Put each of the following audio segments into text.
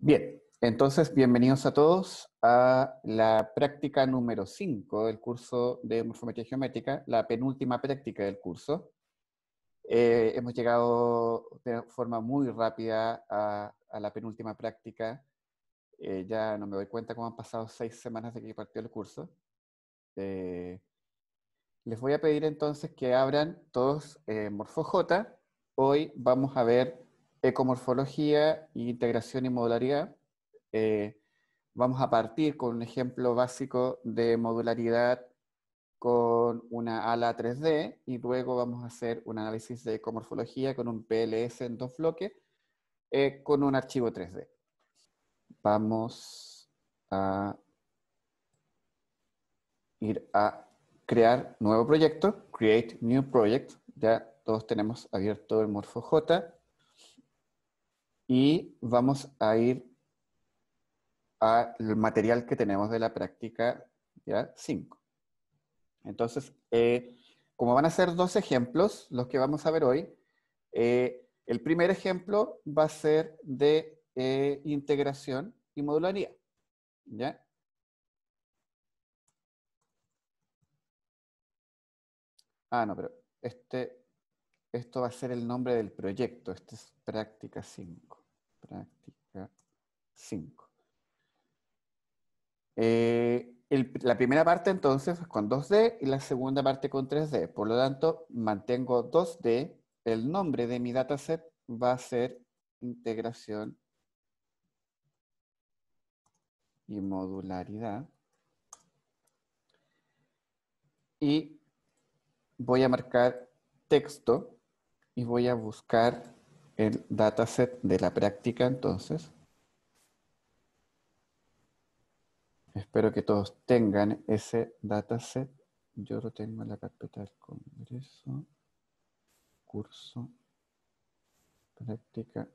Bien, entonces bienvenidos a todos a la práctica número 5 del curso de morfometría geométrica, la penúltima práctica del curso. Eh, hemos llegado de forma muy rápida a, la penúltima práctica. Eh, ya no me doy cuenta cómo han pasado seis semanas de que partió el curso. Eh, les voy a pedir entonces que abran todos MorfoJ. Hoy vamos a ver ecomorfología, integración y modularidad. Eh, vamos a partir con un ejemplo básico de modularidad con una ala 3D y luego vamos a hacer un análisis de ecomorfología con un PLS en dos bloques eh, con un archivo 3D. Vamos a ir a crear nuevo proyecto, Create New Project. Ya todos tenemos abierto el MorfoJ y vamos a ir al material que tenemos de la práctica ya 5. Entonces, eh, como van a ser dos ejemplos, los que vamos a ver hoy, eh, el primer ejemplo va a ser de eh, integración y modularidad. ¿Ya? Ah, no, pero este, esto va a ser el nombre del proyecto. Este es práctica 5 práctica 5. Eh, la primera parte entonces con 2D y la segunda parte con 3D. Por lo tanto, mantengo 2D. El nombre de mi dataset va a ser integración y modularidad. Y voy a marcar texto y voy a buscar el dataset de la práctica entonces. Espero que todos tengan ese dataset. Yo lo tengo en la carpeta del Congreso. Curso. Práctica.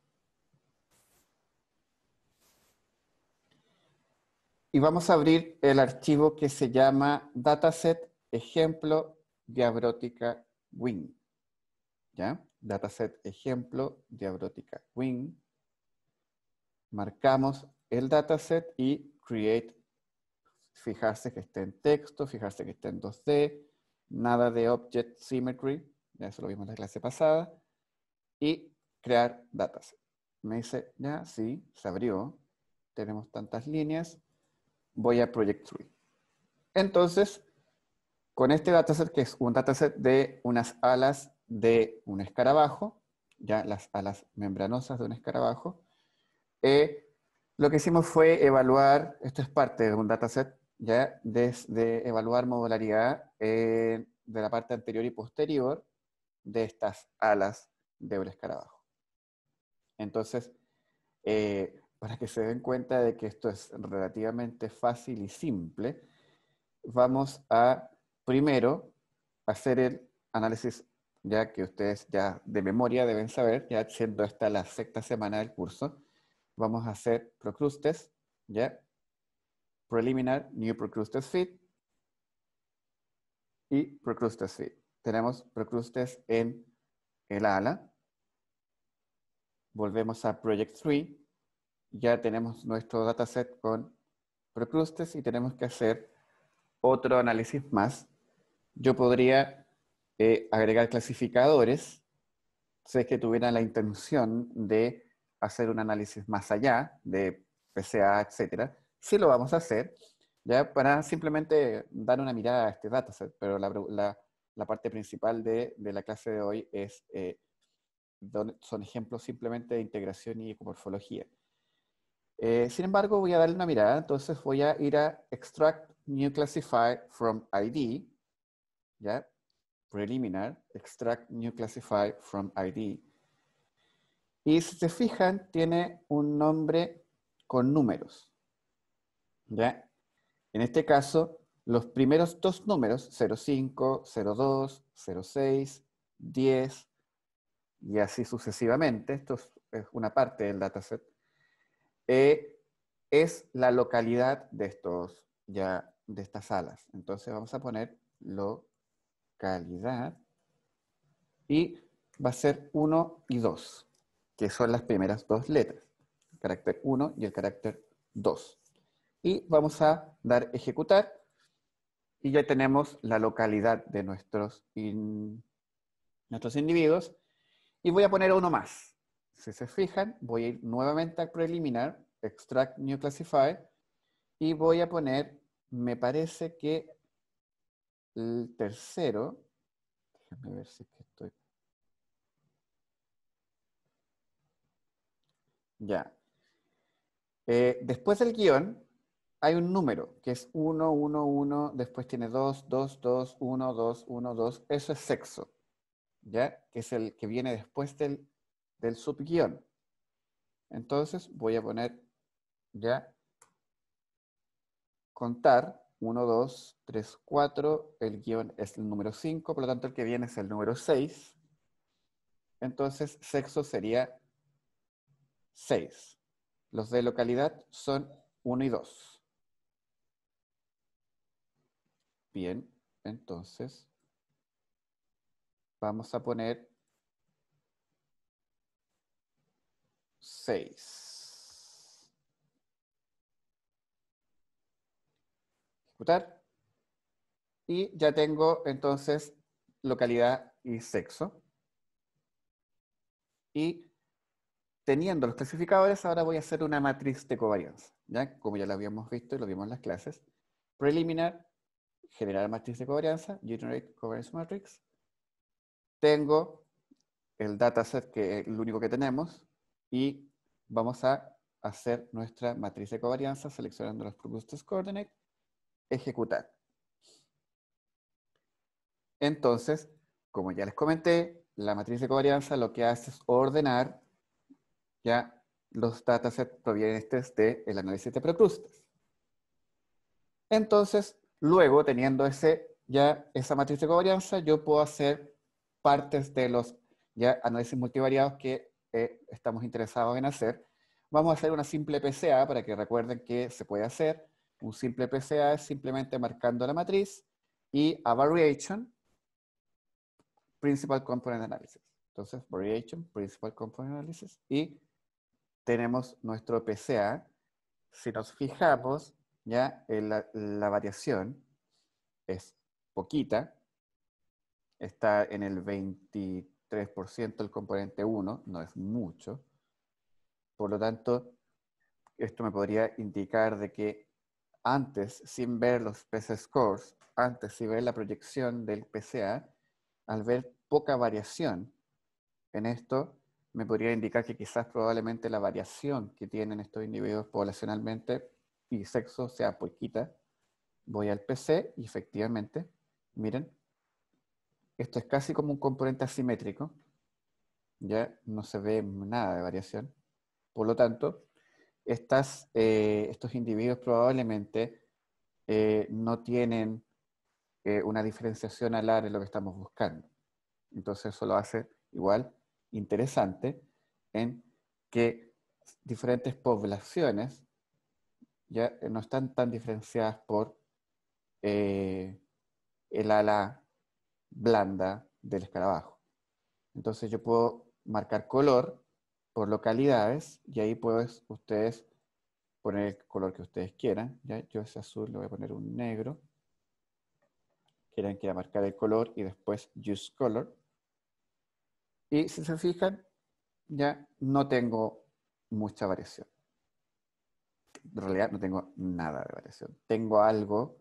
Y vamos a abrir el archivo que se llama dataset ejemplo diabrótica win. Dataset ejemplo diabrótica wing. Marcamos el dataset y create. Fijarse que esté en texto, fijarse que esté en 2D, nada de object symmetry, ya eso lo vimos en la clase pasada, y crear dataset. Me dice, ya, sí, se abrió, tenemos tantas líneas, voy a Project Tree. Entonces, con este dataset, que es un dataset de unas alas de un escarabajo, ya las alas membranosas de un escarabajo. Eh, lo que hicimos fue evaluar, esto es parte de un dataset, ya desde evaluar modularidad eh, de la parte anterior y posterior de estas alas de un escarabajo. Entonces, eh, para que se den cuenta de que esto es relativamente fácil y simple, vamos a primero hacer el análisis ya que ustedes ya de memoria deben saber, ya siendo esta la sexta semana del curso, vamos a hacer procrustes, ya, preliminar, new procrustes fit y procrustes fit. Tenemos procrustes en el ala. Volvemos a project 3. Ya tenemos nuestro dataset con procrustes y tenemos que hacer otro análisis más. Yo podría eh, agregar clasificadores, sé que tuvieran la intención de hacer un análisis más allá de PCA, etcétera, sí lo vamos a hacer, ya para simplemente dar una mirada a este dataset, pero la, parte principal de, la clase de hoy es, eh, son ejemplos simplemente de integración y ecomorfología. Eh, sin embargo, voy a darle una mirada, entonces voy a ir a Extract New Classify from ID, ¿ya? Preliminar, extract new classify from ID. Y si se fijan, tiene un nombre con números. ¿Ya? En este caso, los primeros dos números, 05, 02, 06, 10, y así sucesivamente, esto es una parte del dataset, eh, es la localidad de, estos, ya, de estas salas. Entonces vamos a poner lo calidad. Y va a ser 1 y 2, que son las primeras dos letras. carácter 1 y el carácter 2. Y vamos a dar ejecutar y ya tenemos la localidad de nuestros, nuestros individuos. Y voy a poner uno más. Si se fijan, voy a ir nuevamente a preliminar, extract new classify, y voy a poner, me parece que el tercero, déjenme ver si estoy. Ya. Eh, después del guion, hay un número que es 1, 1, 1, después tiene 2, 2, 2, 1, 2, 1, 2. Eso es sexo, ¿ya? Que es el que viene después del, del subguión. Entonces voy a poner ya contar 1, 2, 3, 4. El guion es el número 5, por lo tanto el que viene es el número 6. Entonces sexo sería 6. Los de localidad son 1 y 2. Bien, entonces vamos a poner 6. Y ya tengo entonces localidad y sexo. Y teniendo los clasificadores, ahora voy a hacer una matriz de covarianza. ¿ya? Como ya lo habíamos visto y lo vimos en las clases. Preliminar generar matriz de covarianza, generate covariance matrix. Tengo el dataset que es el único que tenemos y vamos a hacer nuestra matriz de covarianza seleccionando los propuestos coordinate, ejecutar. Entonces, como ya les comenté, la matriz de covarianza lo que hace es ordenar ya los datasets provenientes del análisis de precrustes. Entonces, Luego, teniendo ese, ya esa matriz de covarianza, yo puedo hacer partes de los ya análisis multivariados que eh, estamos interesados en hacer. Vamos a hacer una simple PCA para que recuerden que se puede hacer. Un simple PCA es simplemente marcando la matriz y a variation, principal component analysis. Entonces, variation, principal component analysis y tenemos nuestro PCA. Si nos fijamos, ya la, variación es poquita, está en el 23% el componente 1, no es mucho. Por lo tanto, esto me podría indicar de que antes, sin ver los PC scores, antes, sin ver la proyección del PCA, al ver poca variación en esto, me podría indicar que quizás probablemente la variación que tienen estos individuos poblacionalmente y sexo sea poquita, voy al PC y efectivamente, miren, esto es casi como un componente asimétrico, ya no se ve nada de variación. Por lo tanto, eh, estos individuos probablemente eh, no tienen eh, una diferenciación alar en lo que estamos buscando. Entonces eso lo hace igual interesante en que diferentes poblaciones ya no están tan diferenciadas por el ala blanda del escarabajo. Entonces yo puedo marcar color por localidades y ahí pueden ustedes poner el color que ustedes quieran. ¿ya? Yo ese azul le voy a poner un negro. Quieren que marcar el color y después use color. Y si se fijan, ya no tengo mucha variación en realidad no tengo nada de variación. Tengo algo,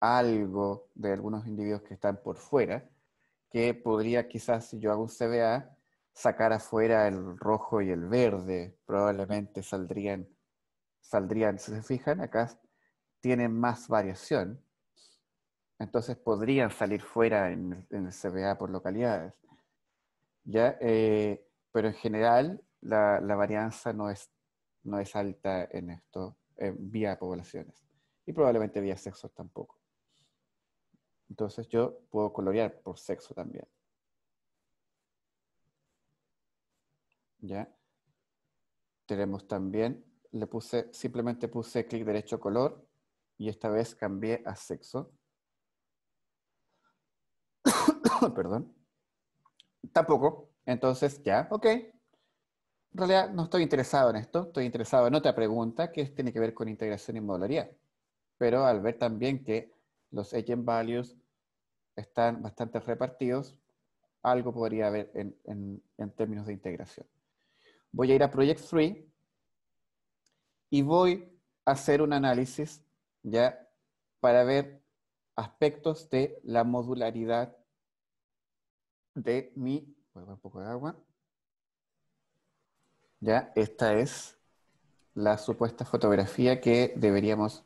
algo de algunos individuos que están por fuera, que podría quizás, si yo hago un CBA, sacar afuera el rojo y el verde, probablemente saldrían, saldrían, si se fijan, acá tienen más variación, entonces podrían salir fuera en, el CBA por localidades. ¿Ya? Eh, pero en general la, la varianza no es no es alta en esto, vía poblaciones. Y probablemente vía sexo tampoco. Entonces yo puedo colorear por sexo también. ¿Ya? Tenemos también, le puse, simplemente puse clic derecho color y esta vez cambié a sexo. Perdón. Tampoco. Entonces ya, ok. En realidad no estoy interesado en esto, estoy interesado en otra pregunta que tiene que ver con integración y modularidad. Pero al ver también que los eigenvalues están bastante repartidos, algo podría haber en términos de integración. Voy a ir a Project 3 y voy a hacer un análisis ya para ver aspectos de la modularidad de mi, un poco de agua, ya, esta es la supuesta fotografía que deberíamos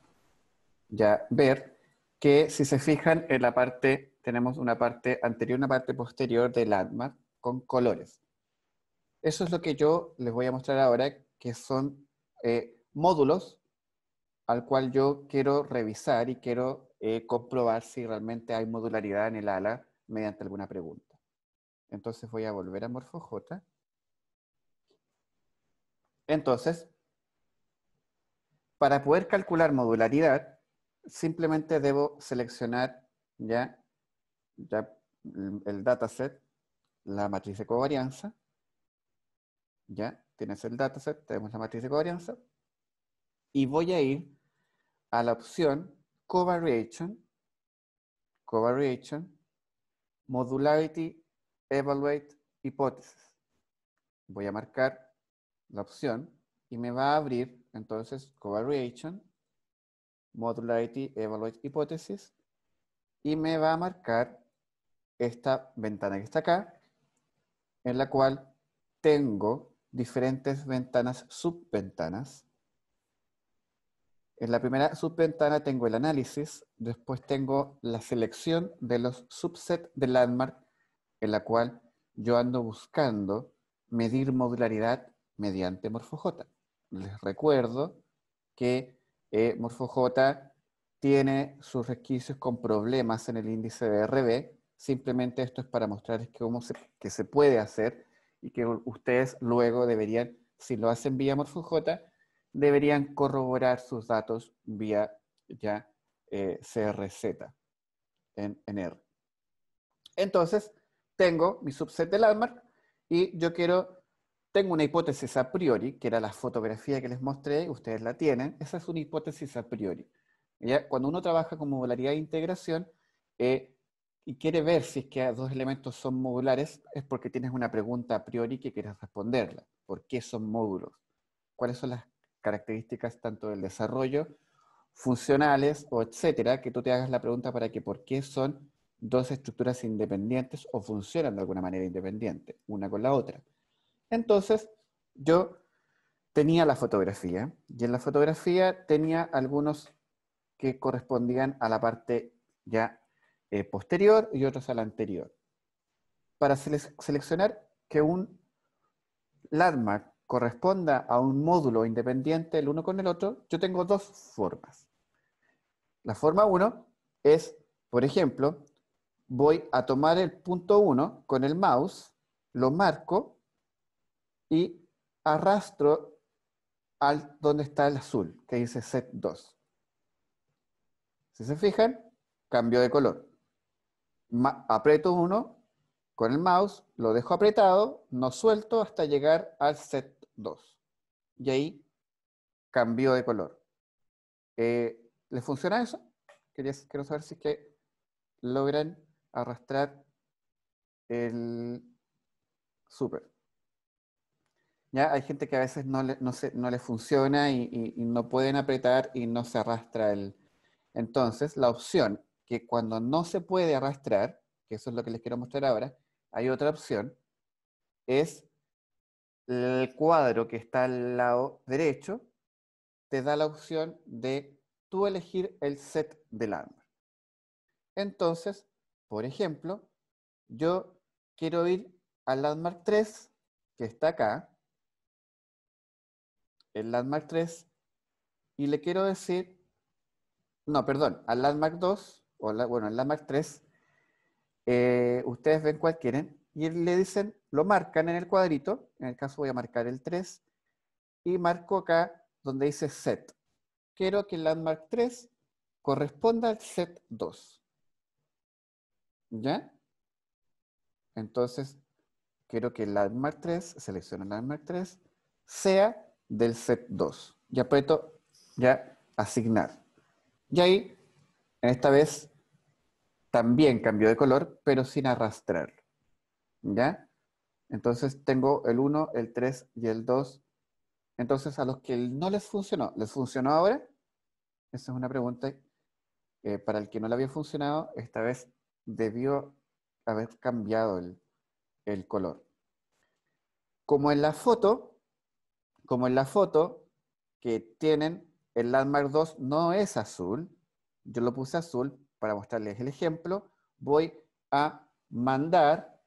ya ver, que si se fijan en la parte, tenemos una parte anterior y una parte posterior del landmark con colores. Eso es lo que yo les voy a mostrar ahora, que son eh, módulos al cual yo quiero revisar y quiero eh, comprobar si realmente hay modularidad en el ala mediante alguna pregunta. Entonces voy a volver a MorfoJ entonces, para poder calcular modularidad, simplemente debo seleccionar ya, ya el dataset, la matriz de covarianza. Ya, tienes el dataset, tenemos la matriz de covarianza. Y voy a ir a la opción covariation, covariation, modularity, evaluate, hypothesis. Voy a marcar la opción y me va a abrir entonces covariation, modularity, evaluate hypothesis y me va a marcar esta ventana que está acá, en la cual tengo diferentes ventanas, subventanas. En la primera subventana tengo el análisis, después tengo la selección de los subsets de landmark, en la cual yo ando buscando medir modularidad mediante MorfoJ. Les recuerdo que eh, MorfoJ tiene sus resquicios con problemas en el índice de RB. Simplemente esto es para mostrarles cómo que se puede hacer y que ustedes luego deberían, si lo hacen vía MorfoJ, deberían corroborar sus datos vía ya eh, CRZ en, en R. Entonces, tengo mi subset de landmark y yo quiero tengo una hipótesis a priori, que era la fotografía que les mostré, ustedes la tienen, esa es una hipótesis a priori. Cuando uno trabaja con modularidad de integración eh, y quiere ver si es que dos elementos son modulares, es porque tienes una pregunta a priori que quieres responderla. ¿Por qué son módulos? ¿Cuáles son las características tanto del desarrollo, funcionales o etcétera, que tú te hagas la pregunta para que por qué son dos estructuras independientes o funcionan de alguna manera independiente, una con la otra. Entonces, yo tenía la fotografía y en la fotografía tenía algunos que correspondían a la parte ya eh, posterior y otros a la anterior. Para seleccionar que un landmark corresponda a un módulo independiente el uno con el otro, yo tengo dos formas. La forma 1 es, por ejemplo, voy a tomar el punto 1 con el mouse, lo marco y arrastro al donde está el azul, que dice set 2. Si se fijan, cambio de color. Aprieto uno con el mouse, lo dejo apretado, no suelto hasta llegar al set 2. Y ahí cambió de color. Eh, ¿Les funciona eso? Quería, quiero saber si es que logran arrastrar el super. ¿ya? Hay gente que a veces no le, no no le funciona y, no pueden apretar y no se arrastra el... Entonces, la opción que cuando no se puede arrastrar, que eso es lo que les quiero mostrar ahora, hay otra opción, es el cuadro que está al lado derecho, te da la opción de tú elegir el set de landmark. Entonces, por ejemplo, yo quiero ir al landmark 3, que está acá, el landmark 3 y le quiero decir, no, perdón, al landmark 2, o bueno, al landmark 3, eh, ustedes ven cuál quieren y le dicen, lo marcan en el cuadrito, en el caso voy a marcar el 3, y marco acá donde dice set. Quiero que el landmark 3 corresponda al set 2. ¿Ya? Entonces, quiero que el landmark 3, selecciono el landmark 3, sea del set 2. Y aprieto ya asignar. Y ahí, en esta vez, también cambió de color, pero sin arrastrar. ¿Ya? Entonces tengo el 1, el 3 y el 2. Entonces a los que no les funcionó, ¿les funcionó ahora? Esa es una pregunta. Eh, para el que no le había funcionado, esta vez debió haber cambiado el, el color. Como en la foto, como en la foto que tienen, el Landmark 2 no es azul. Yo lo puse azul para mostrarles el ejemplo. Voy a mandar,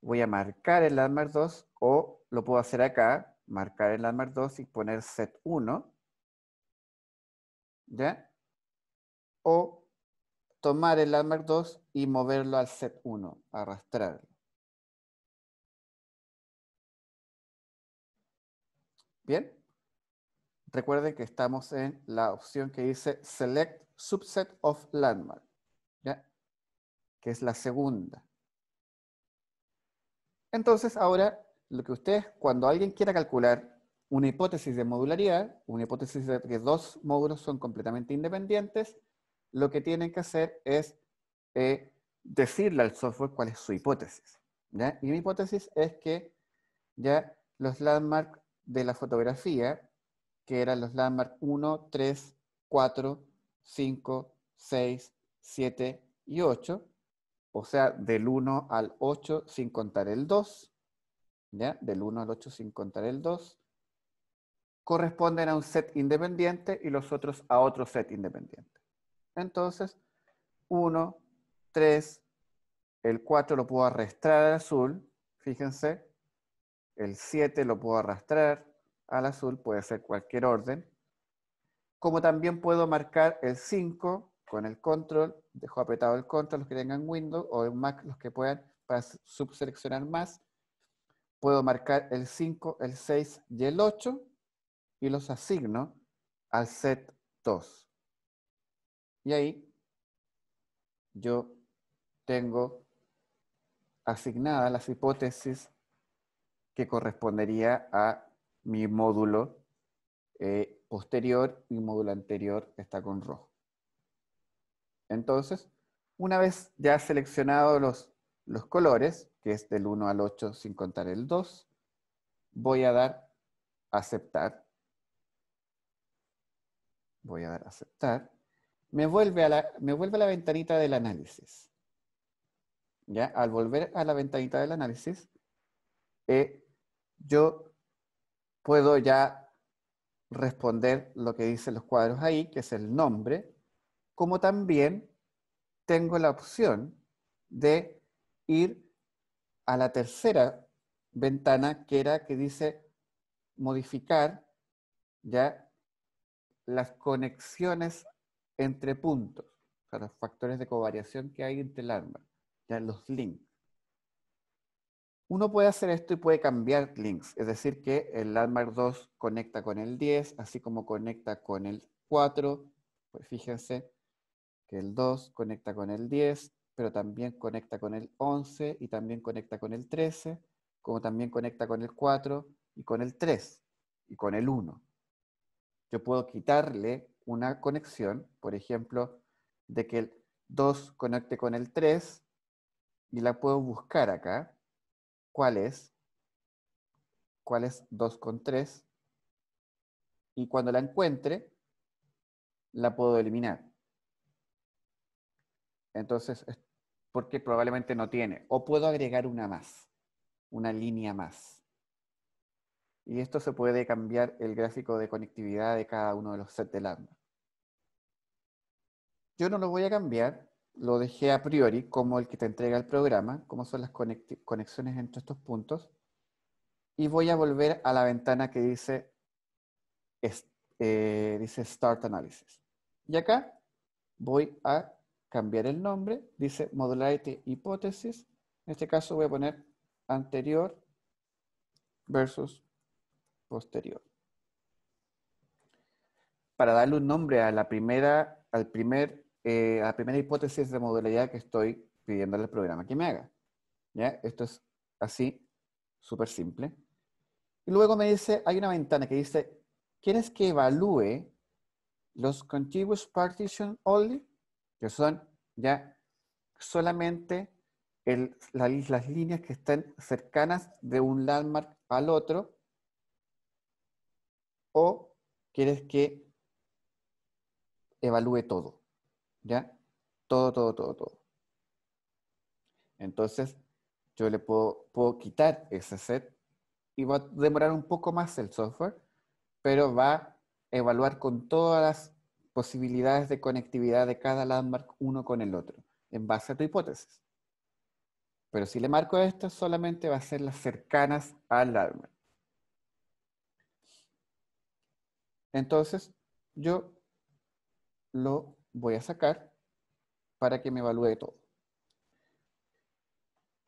voy a marcar el Landmark 2 o lo puedo hacer acá, marcar el Landmark 2 y poner set 1. ¿Ya? O tomar el Landmark 2 y moverlo al set 1, arrastrarlo. Bien. Recuerden que estamos en la opción que dice Select Subset of Landmark, ¿ya? que es la segunda. Entonces, ahora, lo que ustedes, cuando alguien quiera calcular una hipótesis de modularidad, una hipótesis de que dos módulos son completamente independientes, lo que tienen que hacer es eh, decirle al software cuál es su hipótesis. Y mi hipótesis es que ya los landmarks de la fotografía, que eran los landmarks 1, 3, 4, 5, 6, 7 y 8, o sea, del 1 al 8 sin contar el 2, ¿ya? Del 1 al 8 sin contar el 2, corresponden a un set independiente y los otros a otro set independiente. Entonces, 1, 3, el 4 lo puedo arrastrar al azul, fíjense, el 7 lo puedo arrastrar al azul, puede ser cualquier orden. Como también puedo marcar el 5 con el control, dejo apretado el control los que tengan Windows o en Mac los que puedan para subseleccionar más. Puedo marcar el 5, el 6 y el 8 y los asigno al set 2. Y ahí yo tengo asignadas las hipótesis que correspondería a mi módulo eh, posterior y módulo anterior está con rojo. Entonces, una vez ya seleccionado los, los colores, que es del 1 al 8 sin contar el 2, voy a dar aceptar. Voy a dar aceptar. Me vuelve a la, me vuelve a la ventanita del análisis. ¿Ya? Al volver a la ventanita del análisis, eh, yo puedo ya responder lo que dicen los cuadros ahí, que es el nombre, como también tengo la opción de ir a la tercera ventana, que era que dice modificar ya las conexiones entre puntos, o sea, los factores de covariación que hay entre el arma, ya los links. Uno puede hacer esto y puede cambiar links, es decir, que el Landmark 2 conecta con el 10, así como conecta con el 4. Pues fíjense que el 2 conecta con el 10, pero también conecta con el 11 y también conecta con el 13, como también conecta con el 4 y con el 3 y con el 1. Yo puedo quitarle una conexión, por ejemplo, de que el 2 conecte con el 3 y la puedo buscar acá cuál es, cuál es 2 con 3, y cuando la encuentre, la puedo eliminar. Entonces, porque probablemente no tiene. O puedo agregar una más, una línea más. Y esto se puede cambiar el gráfico de conectividad de cada uno de los sets de lambda. Yo no lo voy a cambiar lo dejé a priori como el que te entrega el programa, como son las conexiones entre estos puntos. Y voy a volver a la ventana que dice, eh, dice Start Analysis. Y acá voy a cambiar el nombre, dice Modularity Hypothesis. En este caso voy a poner anterior versus posterior. Para darle un nombre a la primera, al primer eh, la primera hipótesis de modularidad que estoy pidiéndole al programa que me haga. ¿Ya? Esto es así, súper simple. Y luego me dice, hay una ventana que dice, ¿quieres que evalúe los contiguous partition only? Que son ya solamente las líneas que están cercanas de un landmark al otro. O quieres que evalúe todo. ¿Ya? Todo, todo, todo, todo. Entonces, yo le puedo, puedo quitar ese set y va a demorar un poco más el software, pero va a evaluar con todas las posibilidades de conectividad de cada landmark uno con el otro, en base a tu hipótesis. Pero si le marco esto, solamente va a ser las cercanas al landmark. Entonces, yo lo voy a sacar para que me evalúe todo.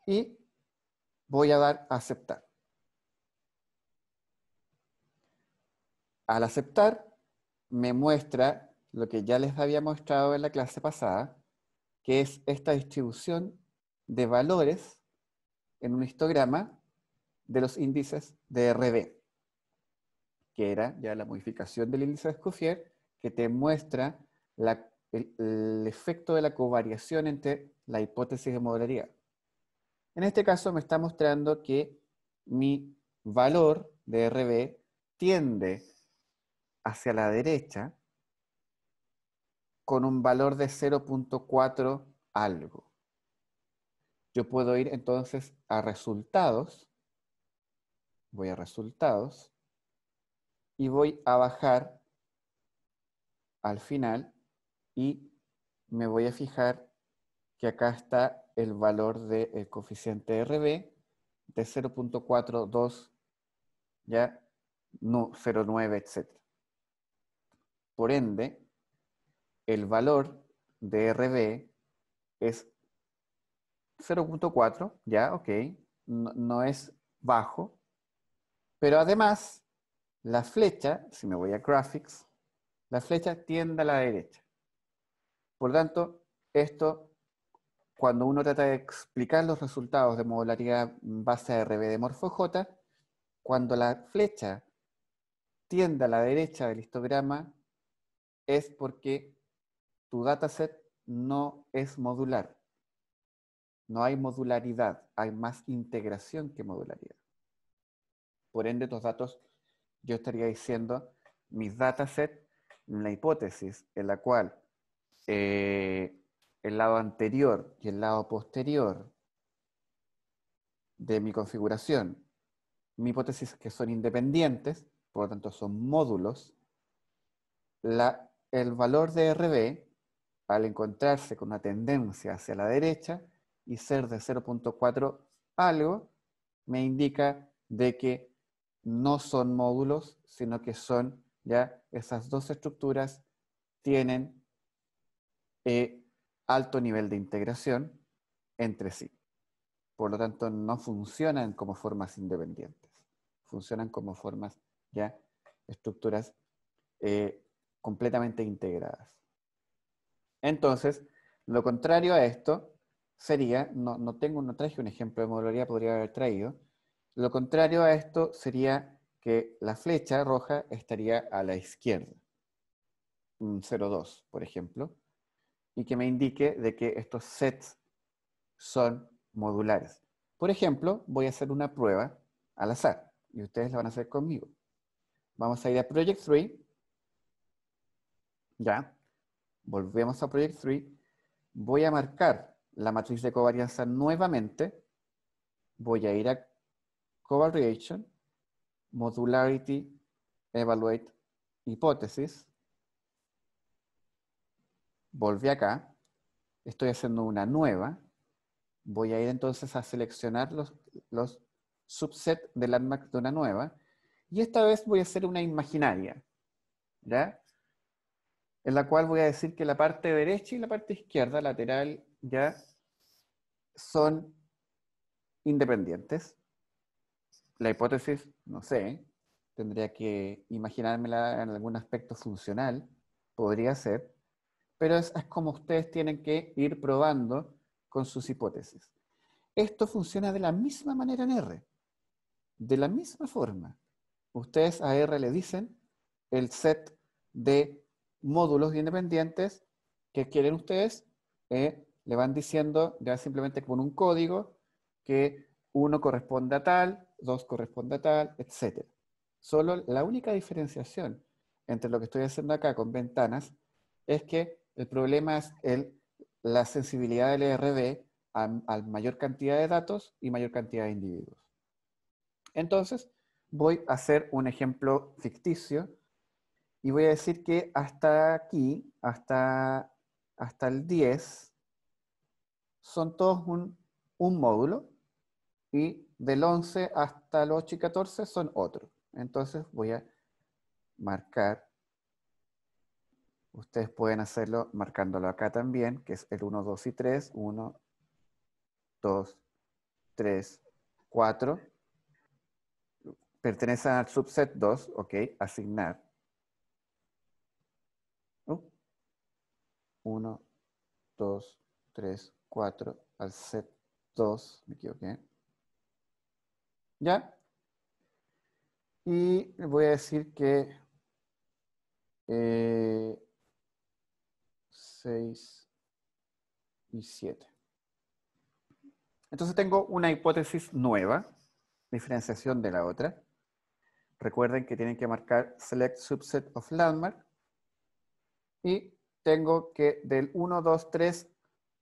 Y voy a dar a aceptar. Al aceptar, me muestra lo que ya les había mostrado en la clase pasada, que es esta distribución de valores en un histograma de los índices de RB, que era ya la modificación del índice de Escoffier, que te muestra el, efecto de la covariación entre la hipótesis de modularidad. En este caso me está mostrando que mi valor de RB tiende hacia la derecha con un valor de 0.4 algo. Yo puedo ir entonces a resultados, voy a resultados, y voy a bajar al final y me voy a fijar que acá está el valor del coeficiente RB de 0.42, ya no 0.9, etc. Por ende, el valor de RB es 0.4, ya, ok, no, es bajo, pero además la flecha, si me voy a graphics, la flecha tiende a la derecha. Por tanto, esto, cuando uno trata de explicar los resultados de modularidad base a RB de morfo J, cuando la flecha tiende a la derecha del histograma, es porque tu dataset no es modular. No hay modularidad, hay más integración que modularidad. Por ende, tus datos, yo estaría diciendo, mis dataset, la hipótesis en la cual eh, el lado anterior y el lado posterior de mi configuración, mi hipótesis es que son independientes, por lo tanto son módulos, el valor de RB, al encontrarse con una tendencia hacia la derecha y ser de 0.4 algo, me indica de que no son módulos, sino que son ya esas dos estructuras tienen eh, alto nivel de integración entre sí. Por lo tanto, no funcionan como formas independientes, funcionan como formas ya estructuras eh, completamente integradas. Entonces, lo contrario a esto sería, no, no, tengo, no traje un ejemplo de modularidad, podría haber traído, lo contrario a esto sería que la flecha roja estaría a la izquierda, un 0,2, por ejemplo, y que me indique de que estos sets son modulares. Por ejemplo, voy a hacer una prueba al azar, y ustedes la van a hacer conmigo. Vamos a ir a Project 3, ya. Volvemos a Project 3. Voy a marcar la matriz de covarianza nuevamente. Voy a ir a Covariation, Modularity, Evaluate, Hipótesis. Volví acá. Estoy haciendo una nueva. Voy a ir entonces a seleccionar los, los subset de landmark de una nueva. Y esta vez voy a hacer una imaginaria. ¿Ya? en la cual voy a decir que la parte derecha y la parte izquierda, lateral, ya son independientes. La hipótesis, no sé, tendría que imaginármela en algún aspecto funcional, podría ser, pero es, como ustedes tienen que ir probando con sus hipótesis. Esto funciona de la misma manera en R, de la misma forma. ustedes a R le dicen el set de módulos independientes que quieren ustedes, eh, le van diciendo ya simplemente con un código que uno corresponde a tal, dos corresponde a tal, etc. Solo la única diferenciación entre lo que estoy haciendo acá con ventanas es que el problema es el, la sensibilidad del ERB a, mayor cantidad de datos y mayor cantidad de individuos. Entonces, voy a hacer un ejemplo ficticio y voy a decir que hasta aquí, hasta, hasta el 10, son todos un, un módulo y del 11 hasta el 8 y 14 son otro. Entonces voy a marcar, ustedes pueden hacerlo marcándolo acá también, que es el 1, 2 y 3, 1, 2, 3, 4. Pertenecen al subset 2, ok, asignar. 1, 2, 3, 4, al set 2, me equivoqué. ¿Ya? Y voy a decir que 6 eh, y 7. Entonces tengo una hipótesis nueva, diferenciación de la otra. Recuerden que tienen que marcar select subset of landmark. Y tengo que del 1, 2, 3,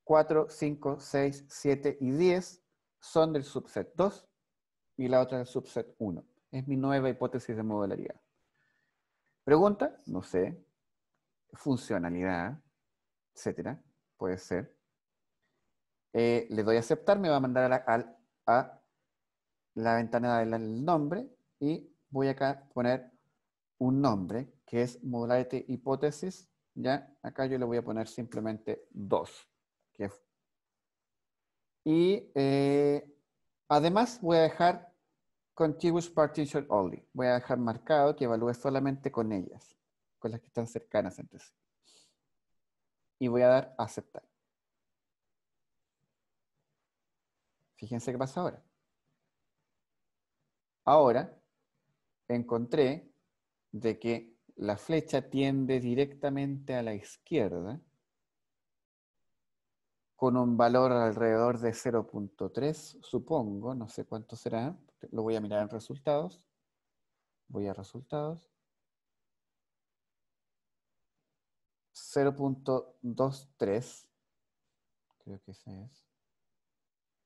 4, 5, 6, 7 y 10 son del subset 2 y la otra del subset 1. Es mi nueva hipótesis de modularidad. Pregunta, no sé. Funcionalidad, etcétera, puede ser. Eh, le doy a aceptar, me va a mandar a la ventana del nombre y voy acá a poner un nombre que es modularity hipótesis. Ya, acá yo le voy a poner simplemente 2. y eh, además voy a dejar contiguous partition only. Voy a dejar marcado que evalúe solamente con ellas, con las que están cercanas entre sí. Y voy a dar aceptar. Fíjense qué pasa ahora. Ahora encontré de que la flecha tiende directamente a la izquierda con un valor alrededor de 0.3, supongo, no sé cuánto será, lo voy a mirar en resultados. Voy a resultados. 0.23, creo que ese es.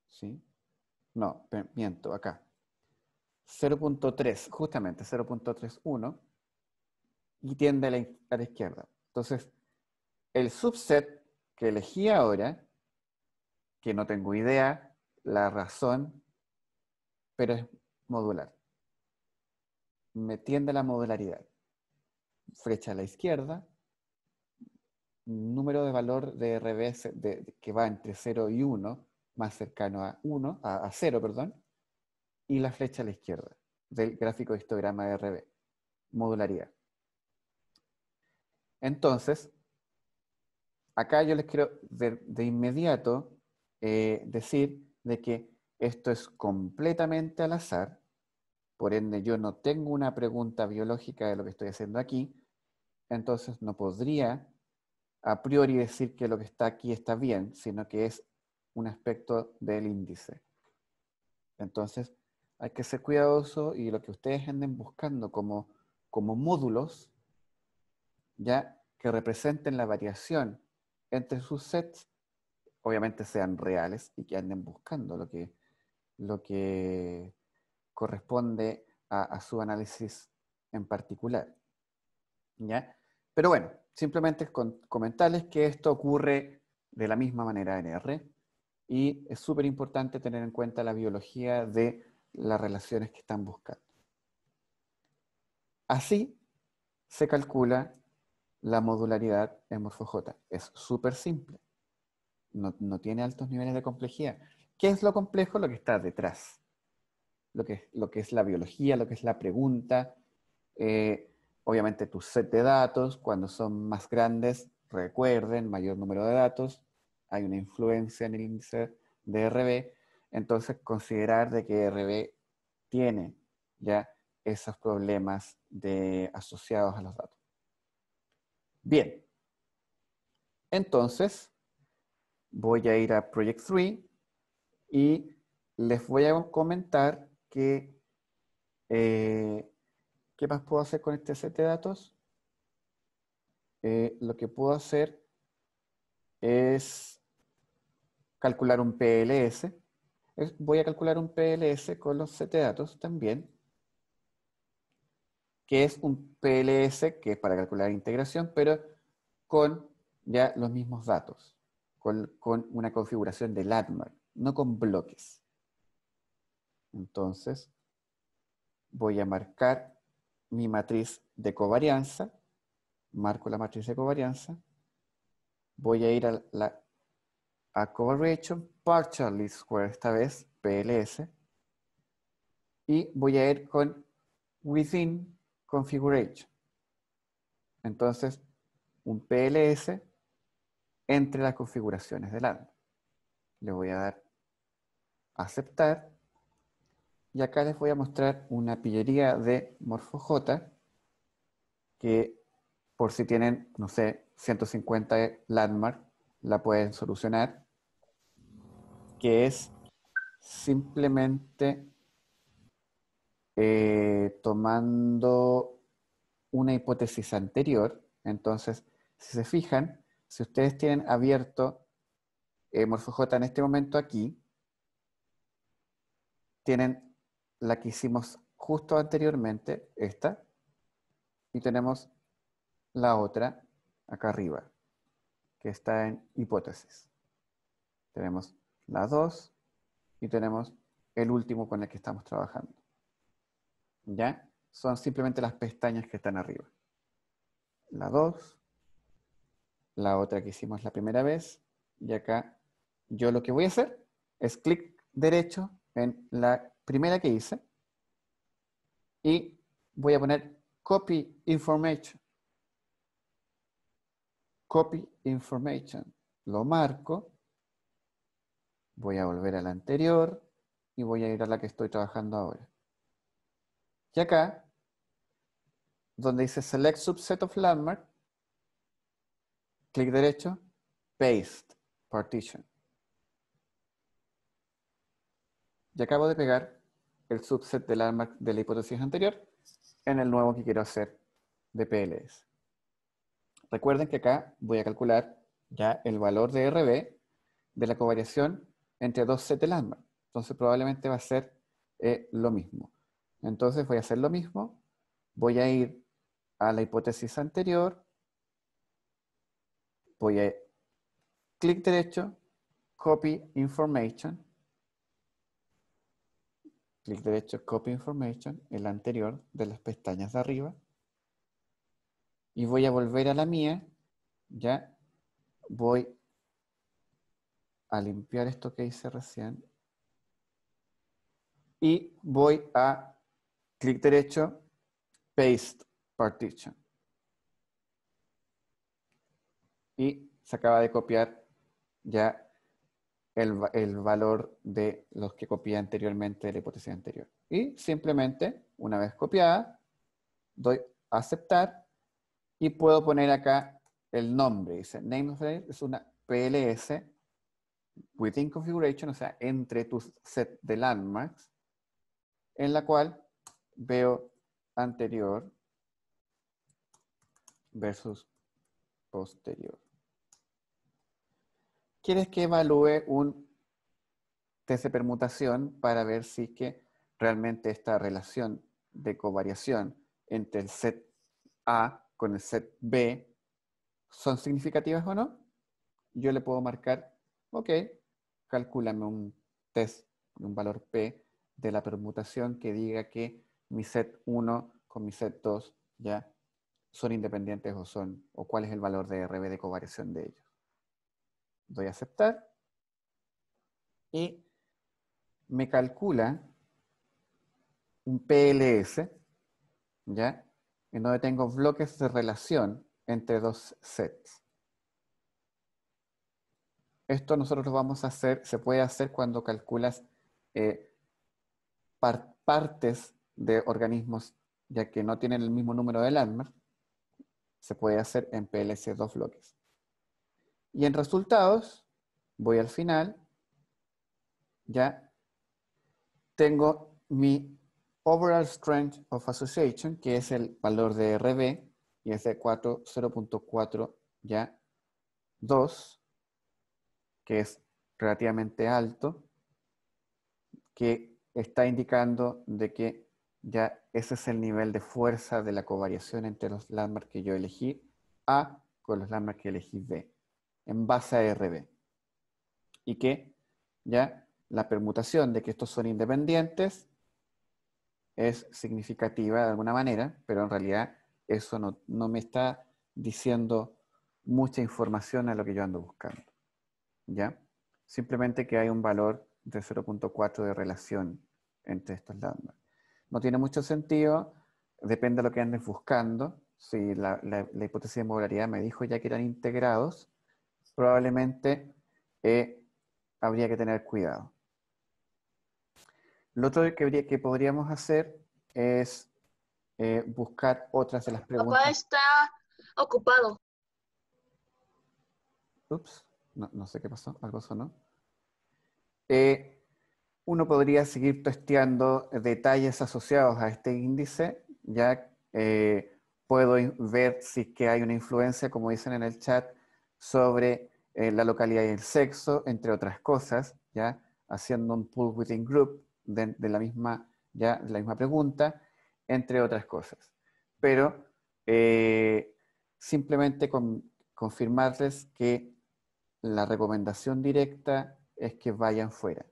¿Sí? No, miento, acá. 0.3, justamente 0.31, y tiende a la, a la izquierda. Entonces, el subset que elegí ahora, que no tengo idea la razón, pero es modular. Me tiende la modularidad. Flecha a la izquierda, número de valor de RBS que va entre 0 y 1, más cercano a 1, a, 0, perdón, y la flecha a la izquierda del gráfico histograma de RB. Modularidad. Entonces, acá yo les quiero de, inmediato eh, decir de que esto es completamente al azar, por ende yo no tengo una pregunta biológica de lo que estoy haciendo aquí, entonces no podría a priori decir que lo que está aquí está bien, sino que es un aspecto del índice. Entonces, hay que ser cuidadoso y lo que ustedes anden buscando como, como módulos, ya que representen la variación entre sus sets, obviamente sean reales y que anden buscando lo que, lo que corresponde a, su análisis en particular. ¿Ya? Pero bueno, simplemente comentarles que esto ocurre de la misma manera en R y es súper importante tener en cuenta la biología de las relaciones que están buscando. Así se calcula la modularidad en MorphoJ. Es súper simple. No, no, tiene altos niveles de complejidad. ¿Qué es lo complejo? Lo que está detrás. Lo que, lo que es la biología, lo que es la pregunta. Eh, obviamente tu set de datos, cuando son más grandes, recuerden, mayor número de datos, hay una influencia en el índice de RB, entonces considerar de que RB tiene ya esos problemas de, asociados a los datos. Bien, entonces voy a ir a Project 3 y les voy a comentar que, eh, qué más puedo hacer con este set de datos. Eh, lo que puedo hacer es calcular un PLS. voy a calcular un PLS con los set de datos también, que es un PLS que es para calcular integración, pero con ya los mismos datos, con, una configuración de landmark, no con bloques. Entonces, voy a marcar mi matriz de covarianza, marco la matriz de covarianza, voy a ir a la a covariation partial least square, esta vez PLS, y voy a ir con within configuration. Entonces, un PLS entre las configuraciones del ARM. Le voy a dar aceptar y acá les voy a mostrar una pillería de MorphoJ que por si tienen, no sé, 150 landmark, la pueden solucionar, que es simplemente eh, tomando una hipótesis anterior. Entonces, si se fijan, si ustedes tienen abierto eh, MorphoJ en este momento aquí, tienen la que hicimos justo anteriormente, esta, y tenemos la otra acá arriba, que está en hipótesis. Tenemos la 2 y tenemos el último con el que estamos trabajando. ¿Ya? Son simplemente las pestañas que están arriba. La 2, la otra que hicimos la primera vez, y acá yo lo que voy a hacer es clic derecho en la primera que hice y voy a poner copy information. Copy information. Lo marco. Voy a volver a la anterior y voy a ir a la que estoy trabajando ahora. Y acá, donde dice Select Subset of Landmark, clic derecho, Paste Partition. Y acabo de pegar el subset del arma de la hipótesis anterior en el nuevo que quiero hacer de PLS. Recuerden que acá voy a calcular ya el valor de RB de la covariación entre dos sets de landmark. Entonces probablemente va a ser eh, lo mismo. Entonces voy a hacer lo mismo. Voy a ir a la hipótesis anterior. Voy a clic derecho, copy information clic derecho, Copy Information, el anterior de las pestañas de arriba. Y voy a volver a la mía. Ya voy a limpiar esto que hice recién. Y voy a clic derecho, Paste Partition. Y se acaba de copiar ya el, valor de los que copié anteriormente de la hipótesis anterior. Y simplemente, una vez copiada, doy aceptar y puedo poner acá el nombre. Dice, name of es una PLS within configuration, o sea, entre tu set de landmarks, en la cual veo anterior versus posterior quieres que evalúe un test de permutación para ver si que realmente esta relación de covariación entre el set A con el set B son significativas o no, yo le puedo marcar, ok, calcúlame un test, un valor P de la permutación que diga que mi set 1 con mi set 2 ya son independientes o son, o cuál es el valor de RB de covariación de ellos doy a aceptar y me calcula un PLS, ¿ya? En donde tengo bloques de relación entre dos sets. Esto nosotros lo vamos a hacer, se puede hacer cuando calculas eh, partes de organismos, ya que no tienen el mismo número de landmark, se puede hacer en PLC dos bloques. Y en resultados, voy al final, ya tengo mi overall strength of association, que es el valor de RB, y es de 0.4 ya 2, que es relativamente alto, que está indicando de que ya ese es el nivel de fuerza de la covariación entre los landmarks que yo elegí A con los landmarks que elegí B, en base a RB. Y que ya la permutación de que estos son independientes es significativa de alguna manera, pero en realidad eso no, no me está diciendo mucha información a lo que yo ando buscando. ¿Ya? Simplemente que hay un valor de 0.4 de relación entre estos landmarks. No tiene mucho sentido, depende de lo que andes buscando. Si la, hipótesis de modularidad me dijo ya que eran integrados, probablemente eh, habría que tener cuidado. Lo otro que, que podríamos hacer es eh, buscar otras de las preguntas. Papá está ocupado. Ups, no, sé qué pasó, algo sonó. Eh, uno podría seguir testeando detalles asociados a este índice, ya eh, puedo ver si que hay una influencia, como dicen en el chat, sobre eh, la localidad y el sexo, entre otras cosas, ya haciendo un pull within group de, la, misma, ya, la misma pregunta, entre otras cosas. Pero eh, simplemente confirmarles que la recomendación directa es que vayan fuera.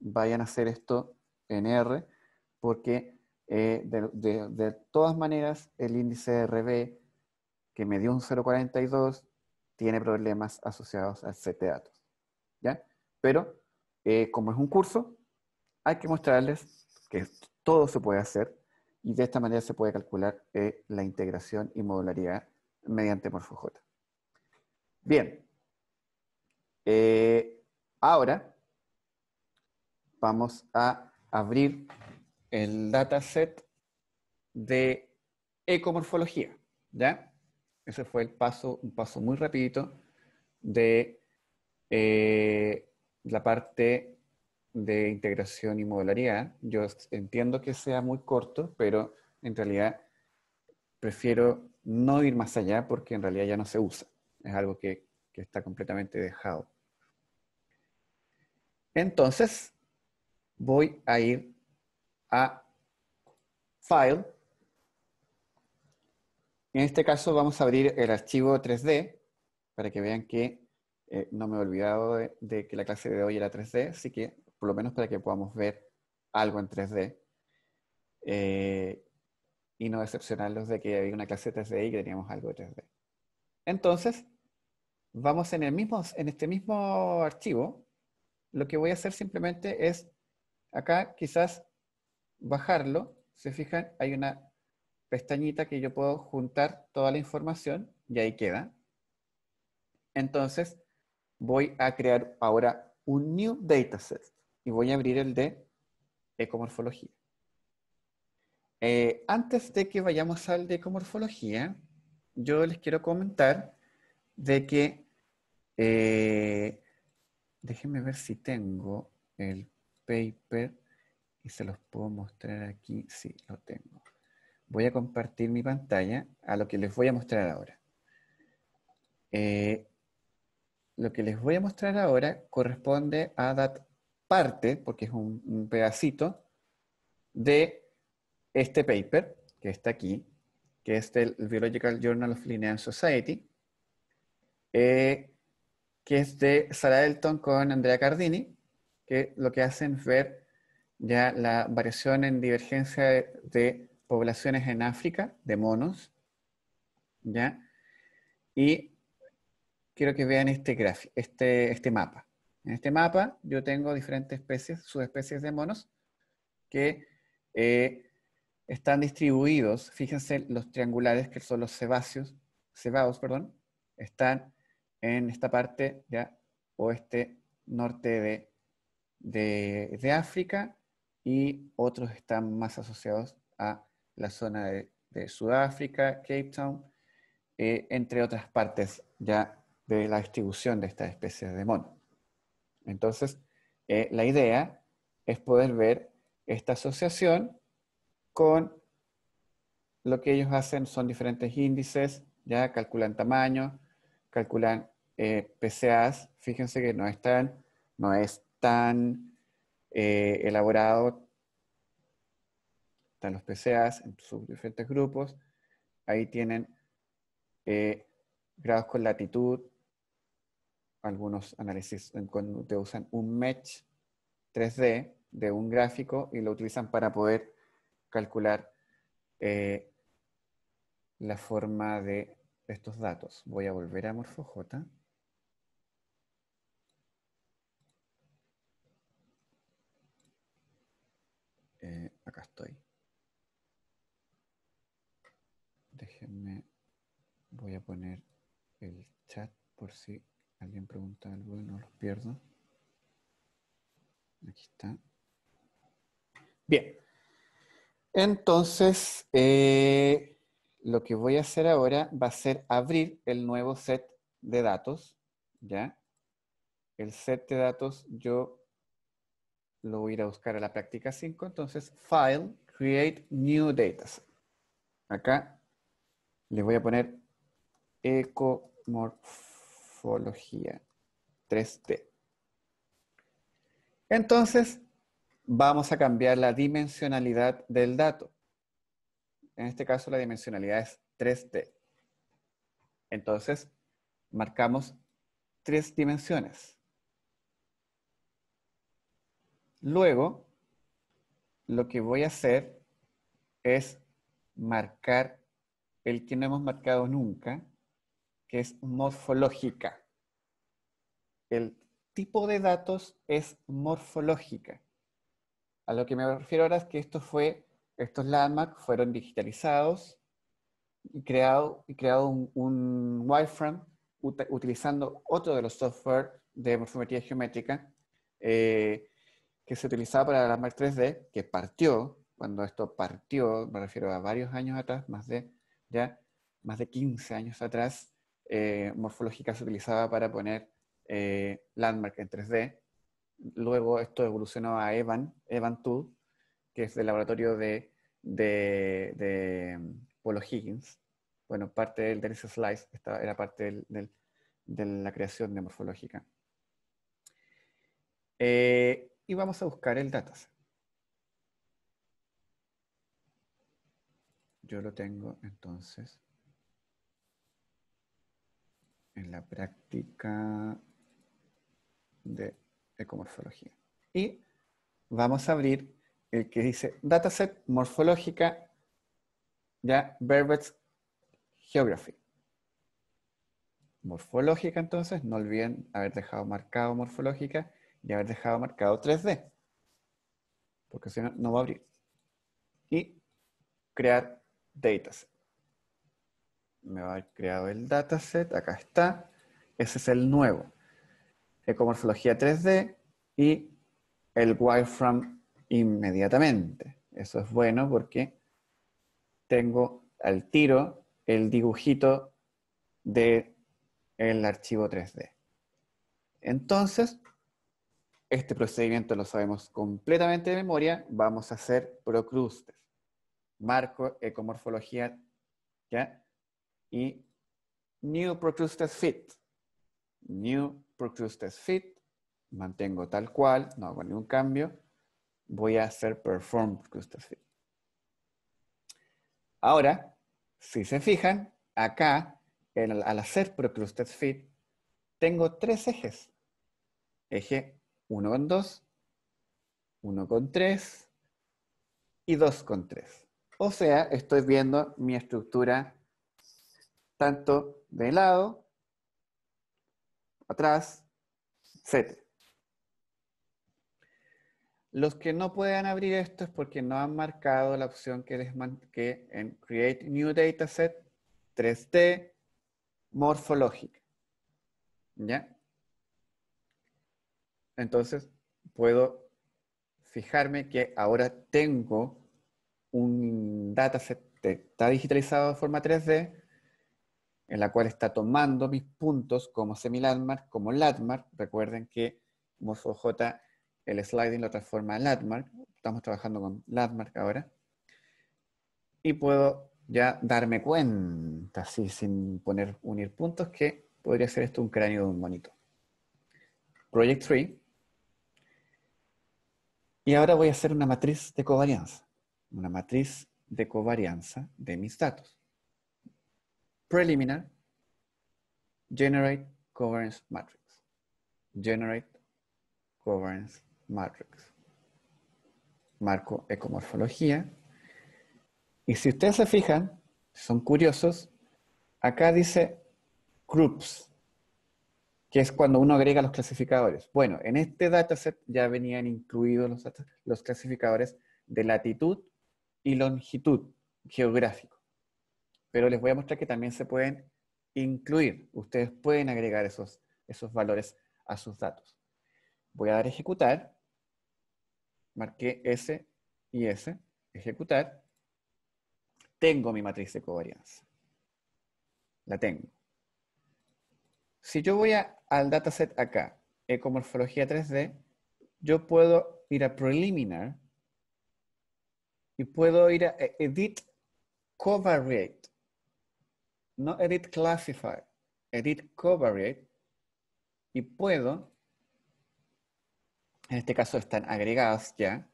Vayan a hacer esto en R, porque eh, de, todas maneras el índice de RB que me dio un 0.42 tiene problemas asociados al set de datos. ¿ya? Pero eh, como es un curso, hay que mostrarles que todo se puede hacer y de esta manera se puede calcular eh, la integración y modularidad mediante MorphoJ. Bien. ahora vamos a abrir el dataset de ecomorfología, ¿ya? Ese fue el paso, un paso muy rapidito de eh, la parte de integración y modularidad. Yo entiendo que sea muy corto, pero en realidad prefiero no ir más allá porque en realidad ya no se usa. Es algo que, que está completamente dejado. Entonces, voy a ir a File. En este caso vamos a abrir el archivo 3D para que vean que eh, no me he olvidado de, que la clase de hoy era 3D, así que por lo menos para que podamos ver algo en 3D. Eh, y no decepcionarlos de que había una clase 3D y que teníamos algo de 3D. Entonces, vamos en, el mismo, en este mismo archivo. Lo que voy a hacer simplemente es Acá quizás bajarlo, se fijan, hay una pestañita que yo puedo juntar toda la información y ahí queda. Entonces, voy a crear ahora un new dataset y voy a abrir el de ecomorfología. Eh, antes de que vayamos al de ecomorfología, yo les quiero comentar de que, eh, déjenme ver si tengo el paper y se los puedo mostrar aquí. Sí, lo tengo. Voy a compartir mi pantalla a lo que les voy a mostrar ahora. Eh, lo que les voy a mostrar ahora corresponde a dar parte, porque es un, pedacito, de este paper que está aquí, que es del Biological Journal of Linnean Society, eh, que es de Sarah Elton con Andrea Cardini, que lo que hacen es ver ya la variación en divergencia de, poblaciones en África, de monos, ¿ya? Y quiero que vean este, este, este mapa. En este mapa yo tengo diferentes especies, subespecies de monos, que eh, están distribuidos, fíjense los triangulares que son los sebáceos, cebados, perdón, están en esta parte ya oeste norte de de, África y otros están más asociados a la zona de, Sudáfrica, Cape Town, eh, entre otras partes ya de la distribución de estas especies de mono. Entonces, eh, la idea es poder ver esta asociación con lo que ellos hacen son diferentes índices, ya calculan tamaño, calculan eh, PCAs, fíjense que no es tan, no es tan eh, elaborado, están los PCAs en sus diferentes grupos, ahí tienen eh, grados con latitud, algunos análisis te usan un mesh 3D de un gráfico y lo utilizan para poder calcular eh, la forma de estos datos. Voy a volver a MorfoJ. Eh, acá estoy. Voy a poner el chat por si alguien pregunta algo y no los pierdo. Aquí está. Bien. Entonces, eh, lo que voy a hacer ahora va a ser abrir el nuevo set de datos, ¿ya? El set de datos yo lo voy a ir a buscar a la práctica 5, entonces File, Create New Dataset. Acá le voy a poner ecomorfología 3D. Entonces, vamos a cambiar la dimensionalidad del dato. En este caso, la dimensionalidad es 3D. Entonces, marcamos tres dimensiones. Luego, lo que voy a hacer es marcar el que no hemos marcado nunca, que es morfológica. El tipo de datos es morfológica. A lo que me refiero ahora es que estos landmarks fueron digitalizados y creado, y creado un, wireframe utilizando otro de los software de morfometría geométrica eh, que se utilizaba para la landmark 3D, que partió, cuando esto partió, me refiero a varios años atrás, más de, ya, más de 15 años atrás, eh, morfológica se utilizaba para poner eh, Landmark en 3D. Luego esto evolucionó a Evan, Evan Tool, que es del laboratorio de, de, de Polo Higgins. Bueno, parte del Dennis Slice esta era parte del, de la creación de morfológica. Eh, y vamos a buscar el dataset. Yo lo tengo entonces en la práctica de ecomorfología. Y vamos a abrir el que dice Dataset Morfológica, ya Verbets Geography. Morfológica, entonces, no olviden haber dejado marcado morfológica y haber dejado marcado 3D, porque si no, no va a abrir. Y crear dataset. Me va a haber creado el dataset, acá está. Ese es el nuevo ecomorfología 3D y el wireframe inmediatamente. Eso es bueno porque tengo al tiro el dibujito del el archivo 3D. Entonces, este procedimiento lo sabemos completamente de memoria. Vamos a hacer procrustes. Marco ecomorfología, ¿ya? Y new procrustes fit. New Procrustes Fit, mantengo tal cual, no hago ningún cambio, voy a hacer Perform Procrustes Fit. Ahora, si se fijan, acá, al hacer Procrustes Fit, tengo tres ejes. Eje 1 con 2, 1 con 3 y 2 con 3. O sea, estoy viendo mi estructura tanto de lado atrás, etc. Los que no puedan abrir esto es porque no han marcado la opción que les que en Create New Dataset 3D Morphologic. ¿Ya? Entonces, puedo fijarme que ahora tengo un dataset está digitalizado de forma 3D, en la cual está tomando mis puntos como semi-landmark, como landmark. Recuerden que MorphoJ el sliding lo transforma en landmark. Estamos trabajando con landmark ahora. Y puedo ya darme cuenta, así sin poner unir puntos, que podría ser esto un cráneo de un monito. Project 3. Y ahora voy a hacer una matriz de covarianza. Una matriz de covarianza de mis datos. Preliminar. Generate covariance matrix. Generate covariance matrix. Marco ecomorfología. Y si ustedes se fijan, son curiosos, acá dice groups, que es cuando uno agrega los clasificadores. Bueno, en este dataset ya venían incluidos los, los clasificadores de latitud y longitud geográfico. Pero les voy a mostrar que también se pueden incluir. Ustedes pueden agregar esos, esos valores a sus datos. Voy a dar ejecutar marqué S y S, ejecutar, tengo mi matriz de covarianza. La tengo. Si yo voy al dataset acá, ecomorfología 3D, yo puedo ir a preliminar y puedo ir a edit covariate. No edit classify, edit covariate. Y puedo en este caso están agregadas ya,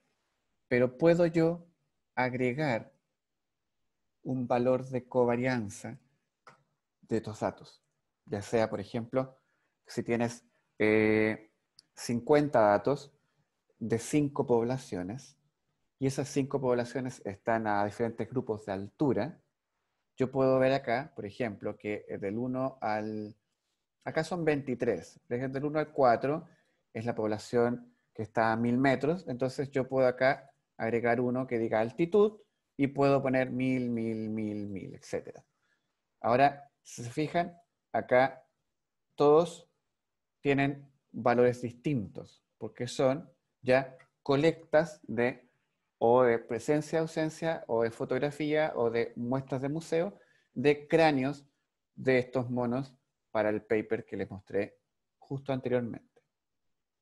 pero puedo yo agregar un valor de covarianza de estos datos. Ya sea, por ejemplo, si tienes 50 eh, datos de 5 poblaciones y esas 5 poblaciones están a diferentes grupos de altura, yo puedo ver acá, por ejemplo, que del 1 al... Acá son 23. Del 1 al 4 es la población que está a mil metros, entonces yo puedo acá agregar uno que diga altitud y puedo poner mil, mil, mil, mil, etc. Ahora, si se fijan, acá todos tienen valores distintos, porque son ya colectas de o de presencia, ausencia, o de fotografía, o de muestras de museo, de cráneos de estos monos para el paper que les mostré justo anteriormente.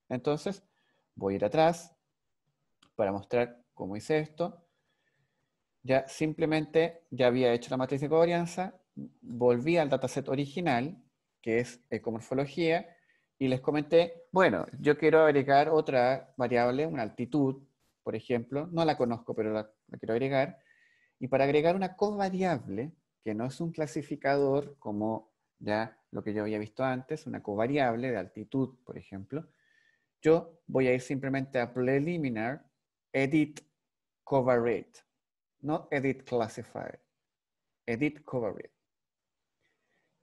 Entonces, Voy a ir atrás para mostrar cómo hice esto. Ya simplemente ya había hecho la matriz de covarianza, volví al dataset original, que es ecomorfología, y les comenté, bueno, yo quiero agregar otra variable, una altitud, por ejemplo, no la conozco, pero la, quiero agregar, y para agregar una covariable, que no es un clasificador como ya lo que yo había visto antes, una covariable de altitud, por ejemplo, yo voy a ir simplemente a preliminar, edit covariate, no edit classifier, edit covariate.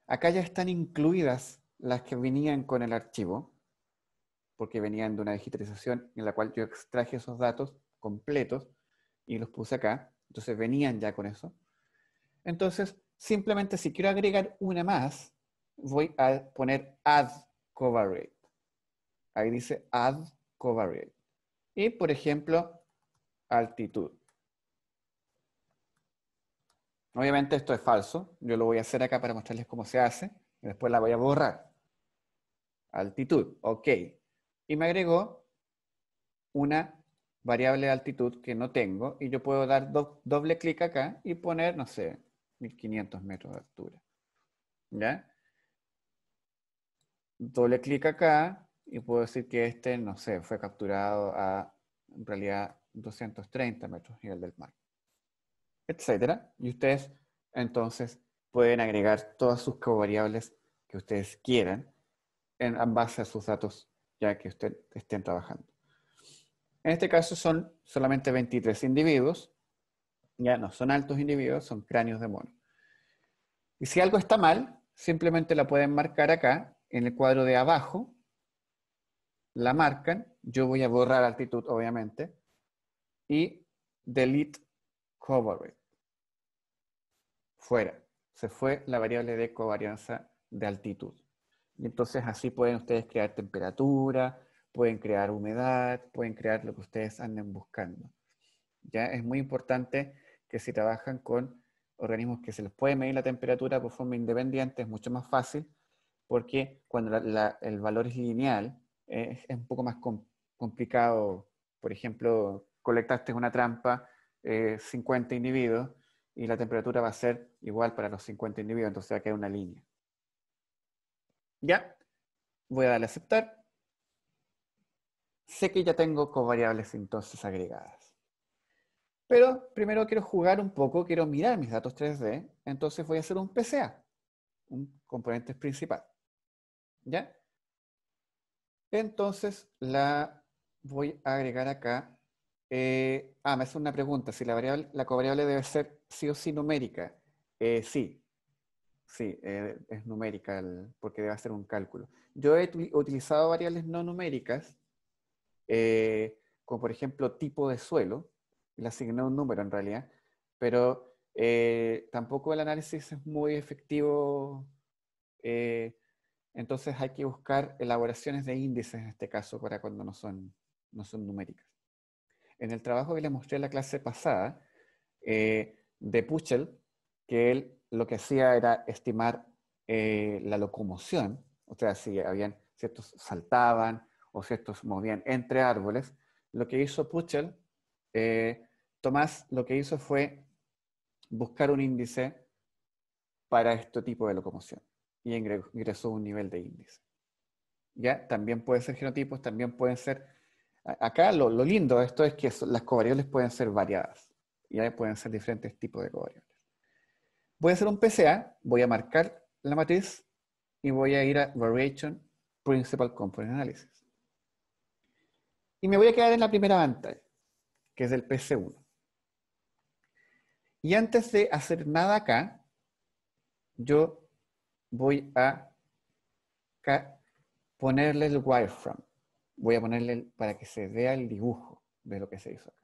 Acá ya están incluidas las que venían con el archivo, porque venían de una digitalización en la cual yo extraje esos datos completos y los puse acá. Entonces venían ya con eso. Entonces, simplemente si quiero agregar una más, voy a poner add covariate. Ahí dice add covariate. Y, por ejemplo, altitud. Obviamente esto es falso. Yo lo voy a hacer acá para mostrarles cómo se hace. Y después la voy a borrar. Altitud. Ok. Y me agregó una variable de altitud que no tengo. Y yo puedo dar doble clic acá y poner, no sé, 1500 metros de altura. ¿Ya? Doble clic acá y puedo decir que este, no sé, fue capturado a, en realidad, 230 metros nivel del mar, etcétera. Y ustedes, entonces, pueden agregar todas sus covariables que ustedes quieran en, base a sus datos ya que ustedes estén trabajando. En este caso son solamente 23 individuos, ya no son altos individuos, son cráneos de mono. Y si algo está mal, simplemente la pueden marcar acá en el cuadro de abajo la marcan, yo voy a borrar altitud, obviamente, y delete covariate. Fuera. Se fue la variable de covarianza de altitud. Y entonces así pueden ustedes crear temperatura, pueden crear humedad, pueden crear lo que ustedes anden buscando. Ya es muy importante que si trabajan con organismos que se les puede medir la temperatura por forma independiente, es mucho más fácil, porque cuando el valor es lineal, es un poco más complicado. Por ejemplo, colectaste una trampa, 50 eh, individuos, y la temperatura va a ser igual para los 50 individuos, entonces va a quedar una línea. Ya, voy a darle a aceptar. Sé que ya tengo covariables entonces agregadas. Pero primero quiero jugar un poco, quiero mirar mis datos 3D, entonces voy a hacer un PCA, un componente principal. ¿Ya? Entonces la voy a agregar acá. Eh, ah, me hace una pregunta, si la, variable, la covariable debe ser sí o sí numérica. Eh, sí, sí, eh, es numérica porque debe hacer un cálculo. Yo he utilizado variables no numéricas, como por ejemplo tipo de suelo, le asigné un número en realidad, pero tampoco el análisis es muy efectivo entonces hay que buscar elaboraciones de índices en este caso para cuando no son, no son numéricas. En el trabajo que les mostré en la clase pasada, eh, de Puchel, que él lo que hacía era estimar eh, la locomoción, o sea, si habían, ciertos saltaban o si movían entre árboles, lo que hizo Puchel, eh, Tomás lo que hizo fue buscar un índice para este tipo de locomoción y ingresó un nivel de índice. ¿Ya? También pueden ser genotipos, también pueden ser... Acá lo, lindo de esto es que las covariables pueden ser variadas. Ya pueden ser diferentes tipos de covariables. Voy a hacer un PCA, voy a marcar la matriz y voy a ir a Variation Principal Component Analysis. Y me voy a quedar en la primera pantalla, que es el PC1. Y antes de hacer nada acá, yo voy a ponerle el wireframe. Voy a ponerle para que se vea el dibujo de lo que se hizo acá.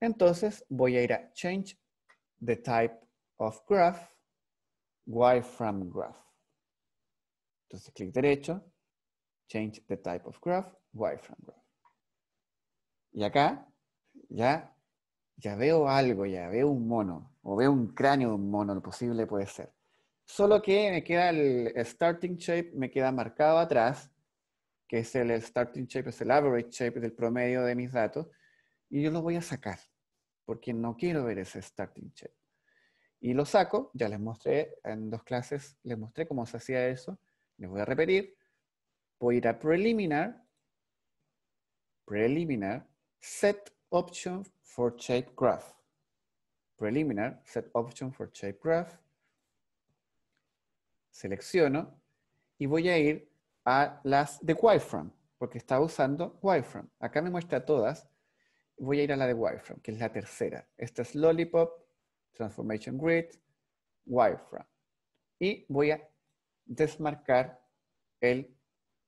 Entonces voy a ir a Change the Type of Graph, Wireframe Graph. Entonces clic derecho, Change the Type of Graph, Wireframe Graph. Y acá ya, ya veo algo, ya veo un mono, o veo un cráneo de un mono, lo posible puede ser. Solo que me queda el starting shape, me queda marcado atrás, que es el, starting shape, es el average shape del promedio de mis datos, y yo lo voy a sacar, porque no quiero ver ese starting shape. Y lo saco, ya les mostré en dos clases, les mostré cómo se hacía eso, les voy a repetir. Voy a ir a preliminar, preliminar, set option for shape graph. Preliminar, set option for shape graph selecciono y voy a ir a las de wireframe, porque estaba usando wireframe. Acá me muestra todas. Voy a ir a la de wireframe, que es la tercera. Esta es Lollipop, Transformation Grid, wireframe. Y voy a desmarcar el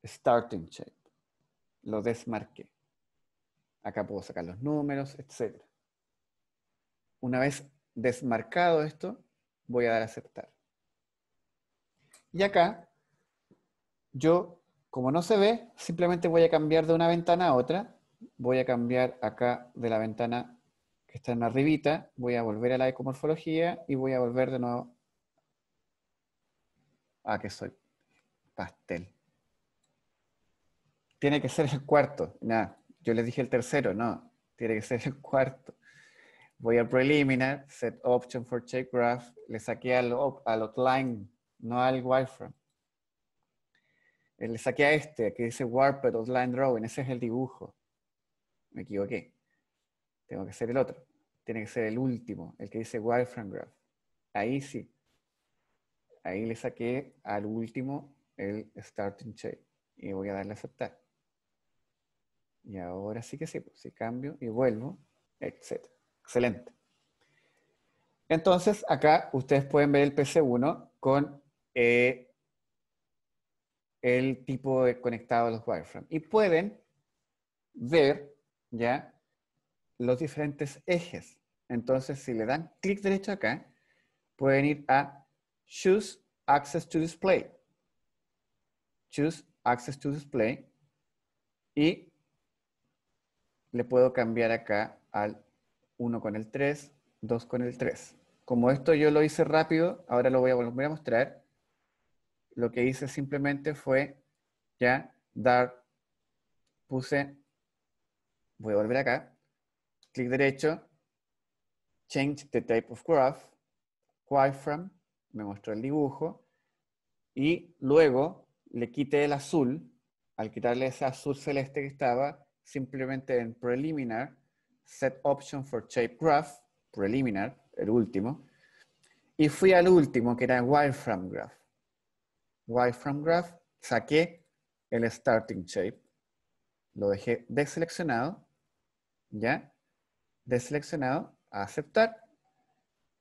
starting shape. Lo desmarqué. Acá puedo sacar los números, etc. Una vez desmarcado esto, voy a dar a aceptar. Y acá, yo, como no se ve, simplemente voy a cambiar de una ventana a otra. Voy a cambiar acá de la ventana que está en arribita, voy a volver a la ecomorfología y voy a volver de nuevo a que soy pastel. Tiene que ser el cuarto. Nada, yo les dije el tercero, no, tiene que ser el cuarto. Voy a preliminar, set option for check graph, le saqué al, al outline no al wireframe. Le saqué a este, que dice Warped Outline Drawing, ese es el dibujo. Me equivoqué. Tengo que ser el otro. Tiene que ser el último, el que dice Wireframe Graph. Ahí sí. Ahí le saqué al último el Starting Shape. Y voy a darle a aceptar. Y ahora sí que sí, pues, si cambio y vuelvo, etc. Excelente. Entonces, acá ustedes pueden ver el PC1 con eh, el tipo de conectado a los wireframes. Y pueden ver ya los diferentes ejes. Entonces, si le dan clic derecho acá, pueden ir a Choose Access to Display. Choose Access to Display. Y le puedo cambiar acá al 1 con el 3, 2 con el 3. Como esto yo lo hice rápido, ahora lo voy a volver a mostrar. Lo que hice simplemente fue ya dar, puse, voy a volver acá, clic derecho, change the type of graph, wireframe, me mostró el dibujo, y luego le quité el azul, al quitarle ese azul celeste que estaba, simplemente en preliminar, set option for shape graph, preliminar, el último, y fui al último que era wireframe graph. Wireframe graph, saqué el starting shape, lo dejé deseleccionado, ¿ya? Deseleccionado, a aceptar,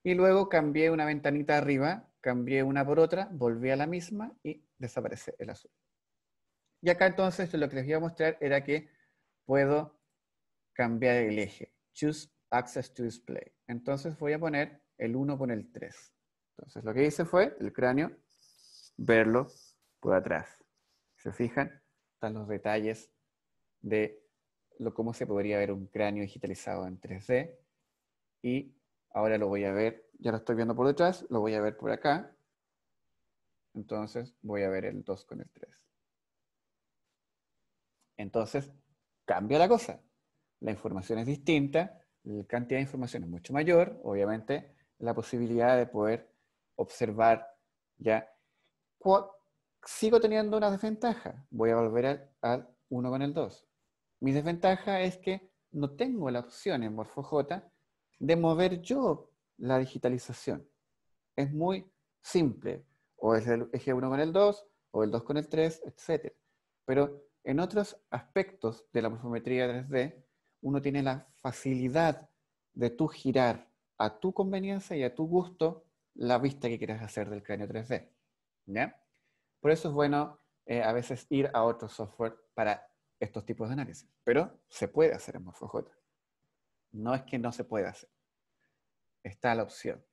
y luego cambié una ventanita arriba, cambié una por otra, volví a la misma y desaparece el azul. Y acá entonces lo que les voy a mostrar era que puedo cambiar el eje. Choose Access to Display. Entonces voy a poner el 1 con el 3. Entonces lo que hice fue el cráneo, verlo por atrás. ¿Se fijan? Están los detalles de lo, cómo se podría ver un cráneo digitalizado en 3D. Y ahora lo voy a ver, ya lo estoy viendo por detrás, lo voy a ver por acá. Entonces voy a ver el 2 con el 3. Entonces, cambia la cosa. La información es distinta, la cantidad de información es mucho mayor, obviamente la posibilidad de poder observar ya. Sigo teniendo una desventaja. Voy a volver al 1 con el 2. Mi desventaja es que no tengo la opción en MorphoJ de mover yo la digitalización. Es muy simple. O es el eje 1 con el 2, o el 2 con el 3, etc. Pero en otros aspectos de la morfometría 3D, uno tiene la facilidad de tú girar a tu conveniencia y a tu gusto la vista que quieras hacer del cráneo 3D. ¿ya? Por eso es bueno eh, a veces ir a otro software para estos tipos de análisis. Pero se puede hacer en MorphoJ. No es que no se pueda hacer. Está la opción.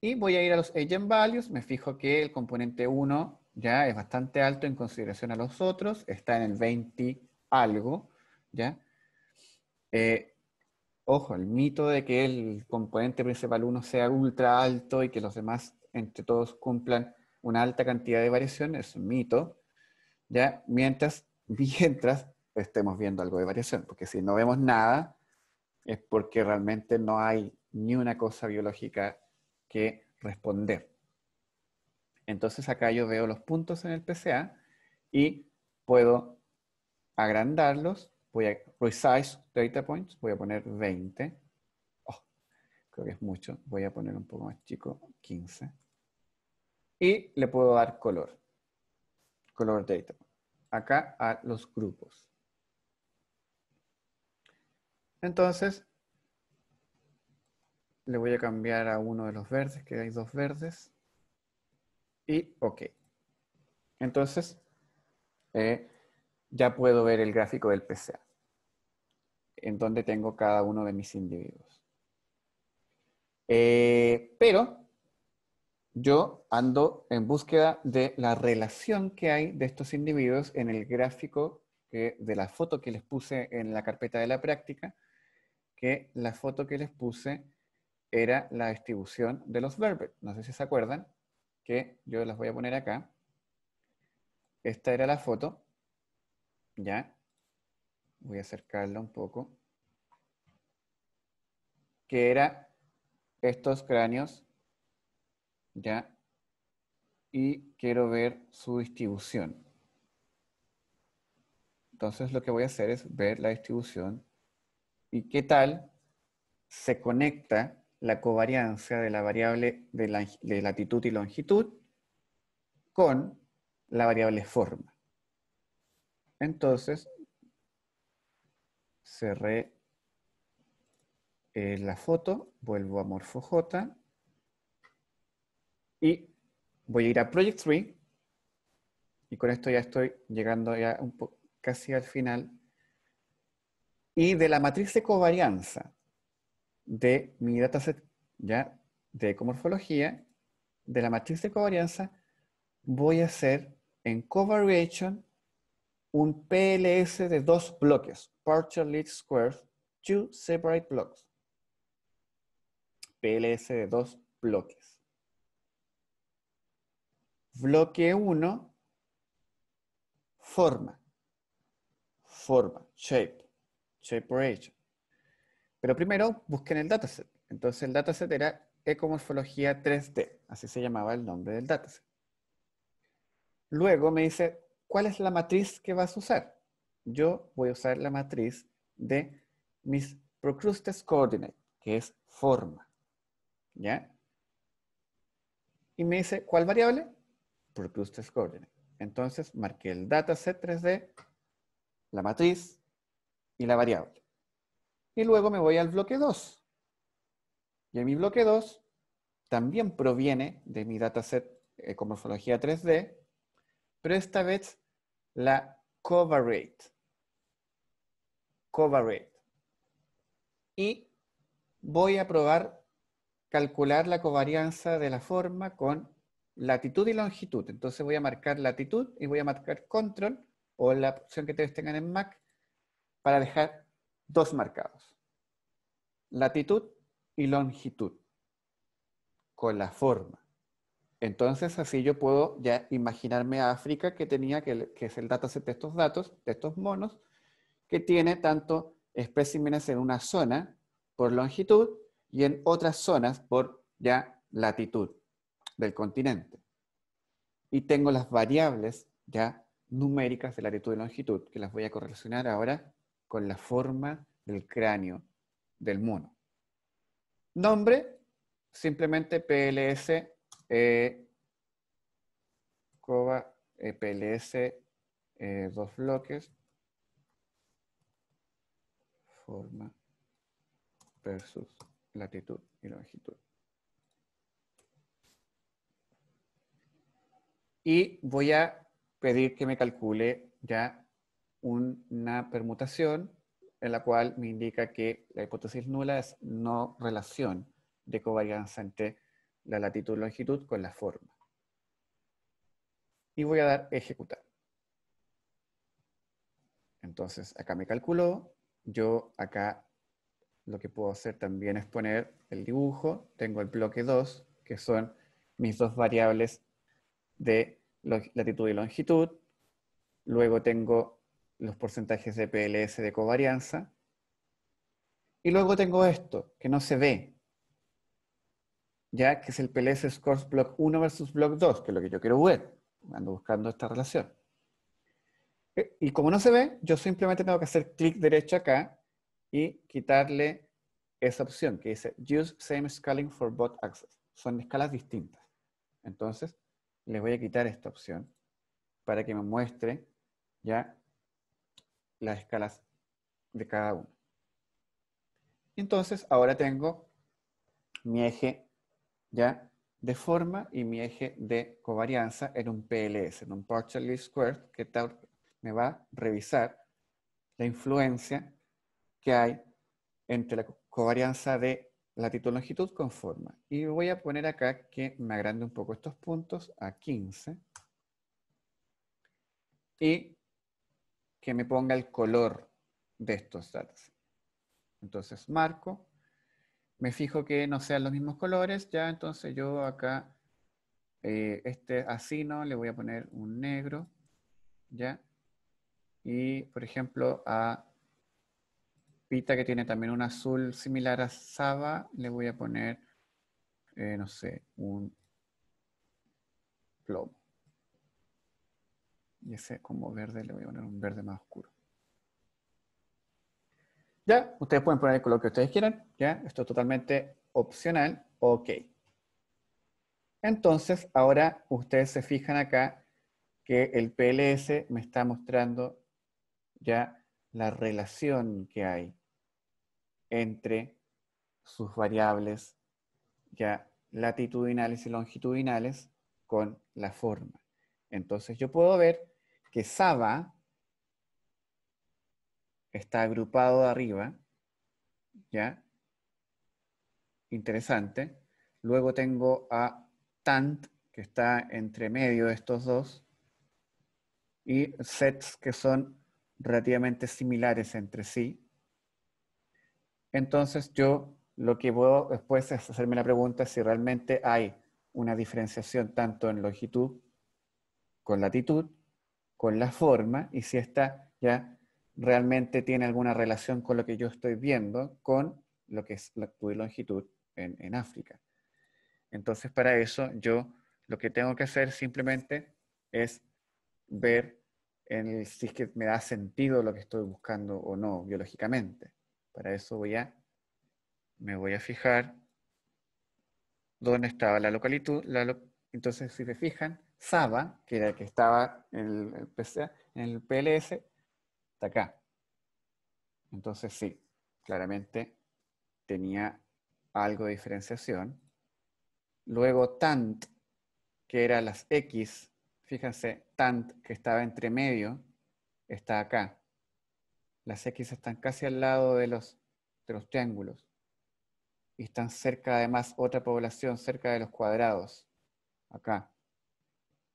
Y voy a ir a los agent values. Me fijo que el componente 1 ya es bastante alto en consideración a los otros. Está en el 20 algo. ¿ya? Eh, ojo, el mito de que el componente principal 1 sea ultra alto y que los demás entre todos cumplan una alta cantidad de variación es un mito, ¿ya? Mientras, mientras estemos viendo algo de variación, porque si no vemos nada es porque realmente no hay ni una cosa biológica que responder. Entonces acá yo veo los puntos en el PCA y puedo agrandarlos Voy a resize data points, voy a poner 20. creo que es mucho. Voy a poner un poco más chico, 15. Y le puedo dar color. Color data. Acá a los grupos. Entonces, le voy a cambiar a uno de los verdes, que hay dos verdes. Y OK. Entonces, eh, ya puedo ver el gráfico del PCA, en donde tengo cada uno de mis individuos. Eh, pero yo ando en búsqueda de la relación que hay de estos individuos en el gráfico de la foto que les puse en la carpeta de la práctica, que la foto que les puse era la distribución de los verbos. No sé si se acuerdan, que yo las voy a poner acá. Esta era la foto ¿ya? Voy a acercarla un poco. Que era estos cráneos, ¿ya? Y quiero ver su distribución. Entonces lo que voy a hacer es ver la distribución y qué tal se conecta la covariancia de la variable de, de latitud y longitud con la variable forma. Entonces, cerré eh, la foto, vuelvo a MorphoJ y voy a ir a Project 3 y con esto ya estoy llegando ya casi al final y de la matriz de covarianza de mi dataset ya de ecomorfología, de la matriz de covarianza voy a hacer en covariation un PLS de dos bloques, partial least squares, two separate blocks. PLS de dos bloques. Bloque 1, forma. Forma, shape, shape region. Pero primero busquen el dataset. Entonces el dataset era ecomorfología 3D, así se llamaba el nombre del dataset. Luego me dice, ¿cuál es la matriz que vas a usar? Yo voy a usar la matriz de mis Procrustes Coordinate, que es forma. ¿Ya? Y me dice, ¿cuál variable? Procrustes Coordinate. Entonces marqué el dataset 3D, la matriz y la variable. Y luego me voy al bloque 2. Y en mi bloque 2 también proviene de mi dataset ecomorfología 3D, pero esta vez la covariate. Covariate. Y voy a probar calcular la covarianza de la forma con latitud y longitud. Entonces voy a marcar latitud y voy a marcar control o la opción que ustedes tengan en Mac para dejar dos marcados. Latitud y longitud con la forma. Entonces así yo puedo ya imaginarme a África que tenía, que, que es el dataset de estos datos, de estos monos, que tiene tanto especímenes en una zona por longitud y en otras zonas por ya latitud del continente. Y tengo las variables ya numéricas de latitud y longitud, que las voy a correlacionar ahora con la forma del cráneo del mono. Nombre, simplemente PLS, COVA, eh, PLS, eh, dos bloques, forma versus latitud y longitud. Y voy a pedir que me calcule ya una permutación en la cual me indica que la hipótesis nula es no relación de covarianza entre la latitud y longitud con la forma. Y voy a dar ejecutar. Entonces, acá me calculó. Yo acá lo que puedo hacer también es poner el dibujo. Tengo el bloque 2, que son mis dos variables de latitud y longitud. Luego tengo los porcentajes de PLS de covarianza. Y luego tengo esto, que no se ve, ya que es el PLS Scores Block 1 versus Block 2, que es lo que yo quiero ver. Ando buscando esta relación. Eh, y como no se ve, yo simplemente tengo que hacer clic derecho acá y quitarle esa opción que dice Use same scaling for both axes. Son escalas distintas. Entonces, les voy a quitar esta opción para que me muestre ya las escalas de cada uno. Entonces, ahora tengo mi eje ya de forma y mi eje de covarianza en un PLS, en un partial least squared, que me va a revisar la influencia que hay entre la covarianza de latitud longitud con forma. Y voy a poner acá que me agrande un poco estos puntos a 15. Y que me ponga el color de estos datos. Entonces marco, me fijo que no sean los mismos colores, ya entonces yo acá, eh, este así no, le voy a poner un negro, ya. Y por ejemplo a Pita que tiene también un azul similar a Saba, le voy a poner, eh, no sé, un plomo. Y ese como verde le voy a poner un verde más oscuro. Ya, ustedes pueden poner el color que ustedes quieran. Ya, esto es totalmente opcional. Ok. Entonces, ahora ustedes se fijan acá que el PLS me está mostrando ya la relación que hay entre sus variables ya latitudinales y longitudinales con la forma. Entonces yo puedo ver que Saba está agrupado arriba, ¿ya? Interesante. Luego tengo a Tant, que está entre medio de estos dos, y sets que son relativamente similares entre sí. Entonces yo lo que puedo después es hacerme la pregunta si realmente hay una diferenciación tanto en longitud con latitud, con la forma, y si esta ya realmente tiene alguna relación con lo que yo estoy viendo, con lo que es latitud y longitud en, en África. Entonces, para eso yo lo que tengo que hacer simplemente es ver en si es que me da sentido lo que estoy buscando o no biológicamente. Para eso voy a, me voy a fijar dónde estaba la localitud. entonces, si se fijan, Saba, que era el que estaba en el, en el PLS, está acá. Entonces, sí, claramente tenía algo de diferenciación. Luego, tant, que era las X, fíjense, tant, que estaba entre medio, está acá. Las X están casi al lado de los, de los triángulos. Y están cerca, además, otra población, cerca de los cuadrados, acá.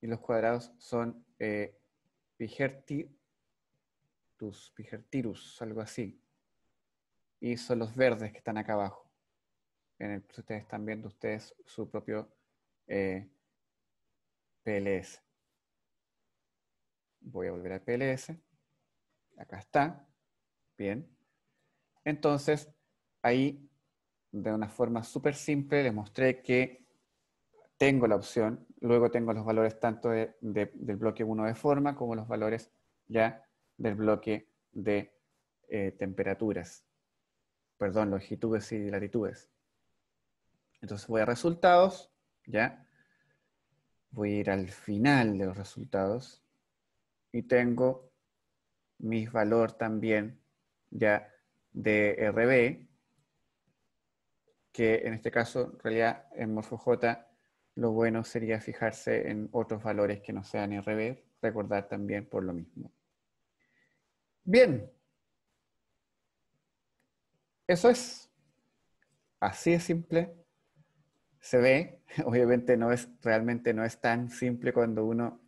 Y los cuadrados son eh, Pigertirus, algo así. Y son los verdes que están acá abajo. En el, ustedes están viendo ustedes su propio eh, PLS. Voy a volver al PLS. Acá está. Bien. Entonces, ahí, de una forma súper simple, les mostré que tengo la opción, luego tengo los valores tanto del bloque 1 de forma como los valores ya del bloque de eh, temperaturas, perdón, longitudes y latitudes. Entonces voy a resultados, ¿ya? Voy a ir al final de los resultados y tengo mi valor también ya de RB, que en este caso, en realidad, en MorfoJ, lo bueno sería fijarse en otros valores que no sean RB, recordar también por lo mismo. Bien. Eso es. Así de simple. Se ve. Obviamente no es, realmente no es tan simple cuando uno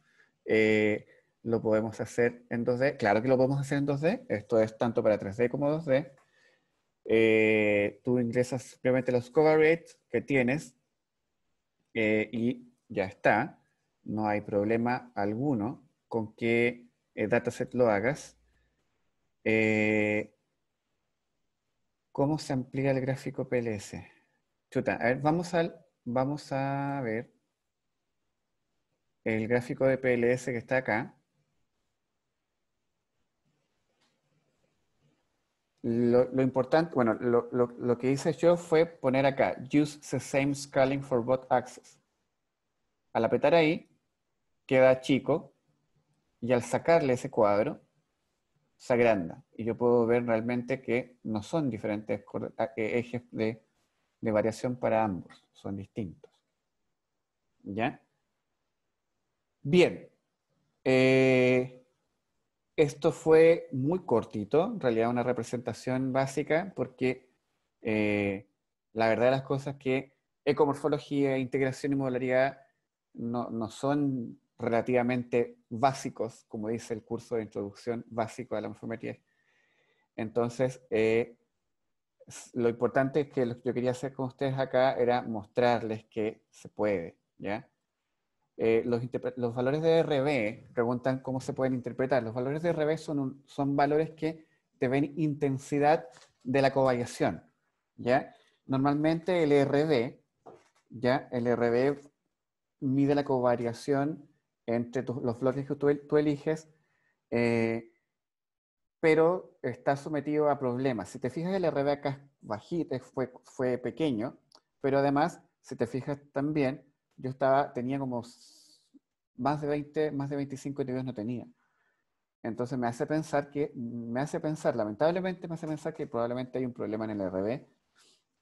eh, lo podemos hacer en 2D. Claro que lo podemos hacer en 2D. Esto es tanto para 3D como 2D. Eh, tú ingresas simplemente los cover rates que tienes eh, y ya está. No hay problema alguno con qué eh, dataset lo hagas. ¿Cómo se amplía el gráfico PLS? Chuta, a ver, vamos, al, vamos a ver el gráfico de PLS que está acá. Lo, importante, bueno, lo, que hice yo fue poner acá, use the same scaling for both axes. Al apretar ahí, queda chico, y al sacarle ese cuadro, se agranda. Y yo puedo ver realmente que no son diferentes e, ejes de, de variación para ambos, son distintos. ¿Ya? Bien. Eh, esto fue muy cortito, en realidad una representación básica, porque eh, la verdad de las cosas es que ecomorfología, integración y modularidad no, son relativamente básicos, como dice el curso de introducción básico a la morfometría. Entonces, eh, lo importante es que lo que yo quería hacer con ustedes acá era mostrarles que se puede, ¿ya? Eh, los, valores de RB, preguntan cómo se pueden interpretar. Los valores de RB son, son valores que te ven intensidad de la covariación. ¿ya? Normalmente el RB, ¿ya? el RB mide la covariación entre los bloques que tú, eliges, eh, pero está sometido a problemas. Si te fijas, el RB acá bajito, fue, fue pequeño, pero además, si te fijas también, yo estaba, tenía como más de 20, más de 25 individuos no tenía. Entonces me hace pensar que, me hace pensar, lamentablemente me hace pensar que probablemente hay un problema en el RB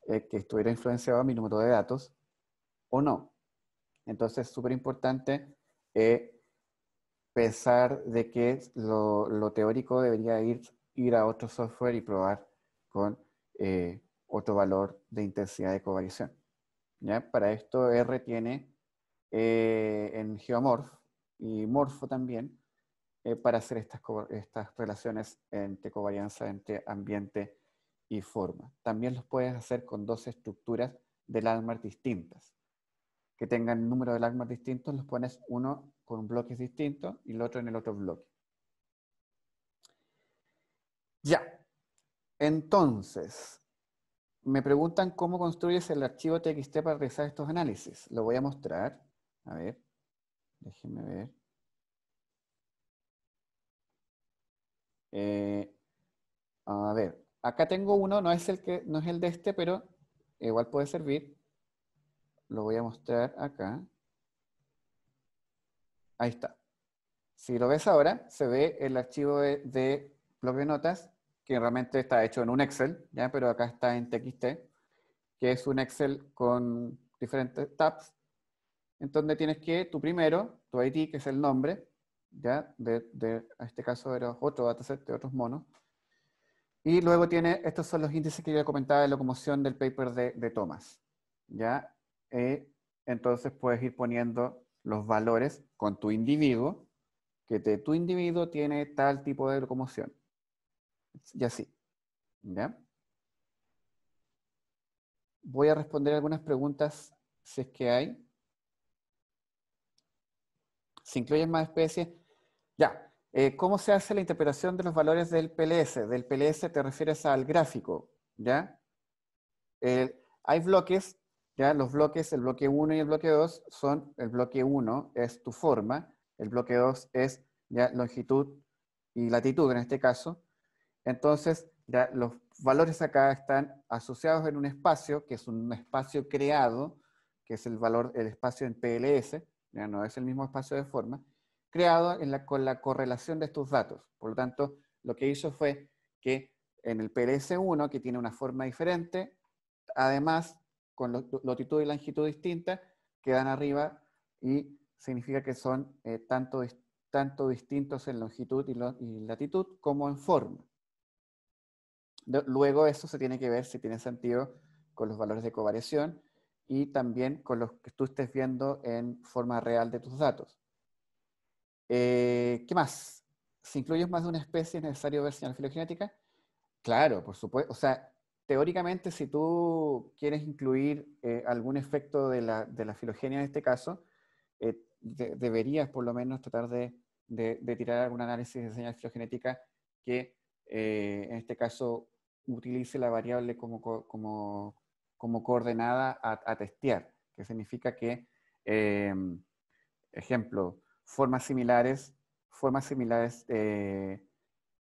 eh, que estuviera influenciado a mi número de datos o no. Entonces es súper importante eh, pensar de que lo, lo, teórico debería ir, ir a otro software y probar con eh, otro valor de intensidad de covariación. Para esto R tiene eh, en Geomorph y Morpho también, eh, para hacer estas, estas relaciones entre covarianza entre ambiente y forma. También los puedes hacer con dos estructuras de Landmark distintas. Que tengan número de Landmark distintos, los pones uno con un bloque distinto y el otro en el otro bloque. Ya. Entonces, me preguntan cómo construyes el archivo TXT para realizar estos análisis. Lo voy a mostrar. A ver, déjenme ver. Eh, a ver, acá tengo uno, no es el que no es el de este, pero igual puede servir. Lo voy a mostrar acá. Ahí está. Si lo ves ahora, se ve el archivo de, de de notas, que realmente está hecho en un Excel, ¿ya? pero acá está en TXT, que es un Excel con diferentes tabs, en donde tienes que, tu primero, tu ID, que es el nombre, ¿ya? De, de, en este caso era otro dataset de otros monos. Y luego tiene, estos son los índices que ya comentaba de locomoción del paper de, de Thomas. ¿ya? Eh, entonces puedes ir poniendo los valores con tu individuo, que de tu individuo tiene tal tipo de locomoción. Y así. ¿ya? Voy a responder algunas preguntas si es que hay. Si incluyen más especies, ya. Eh, ¿Cómo se hace la interpretación de los valores del PLS? Del PLS te refieres al gráfico, ¿ya? hay bloques, ¿ya? Los bloques, el bloque 1 y el bloque 2 son, el bloque 1 es tu forma, el bloque 2 es ya longitud y latitud en este caso. Entonces, los valores acá están asociados en un espacio, que es un espacio creado, que es el valor, el espacio en PLS, ya no es el mismo espacio de forma, creado con la correlación de estos datos. Por lo tanto, lo que hizo fue que en el PLS1, que tiene una forma diferente, además, con longitud y longitud distinta, quedan arriba y significa que son eh, tanto, tanto, distintos en longitud y, latitud como en forma. Luego eso se tiene que ver si tiene sentido con los valores de covariación y también con los que tú estés viendo en forma real de tus datos. Eh, ¿Qué más? Si incluyes más de una especie, ¿es necesario ver señal filogenética? Claro, por supuesto. O sea, teóricamente, si tú quieres incluir eh, algún efecto de la, de la, filogenia en este caso, eh, deberías por lo menos tratar de, de, tirar algún análisis de señal filogenética que en este caso utilice la variable como, como, como coordenada a, testear, que significa que, ejemplo, formas similares, formas similares eh,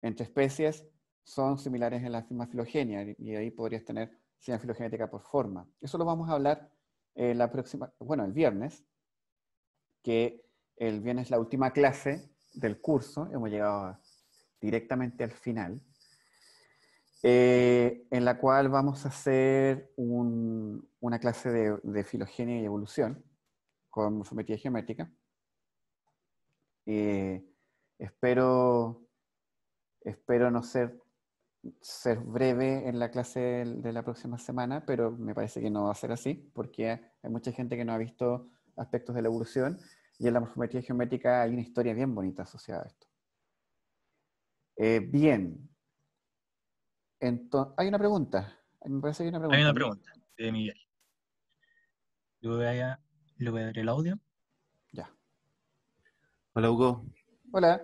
entre especies son similares en la misma filogenia y ahí podrías tener señal filogenética por forma. Eso lo vamos a hablar eh, la próxima, bueno, el viernes, que el viernes es la última clase del curso, hemos llegado directamente al final, eh, en la cual vamos a hacer una clase de, filogenia y evolución con morfometría geométrica. Eh, espero, espero no ser, ser breve en la clase de la próxima semana, pero me parece que no va a ser así, porque hay mucha gente que no ha visto aspectos de la evolución y en la morfometría geométrica hay una historia bien bonita asociada a esto. Eh, bien. Entonces, hay una pregunta. Me parece que hay una pregunta. Hay una pregunta de Miguel. Yo voy a, le voy a dar el audio. Hola Hugo. Hola.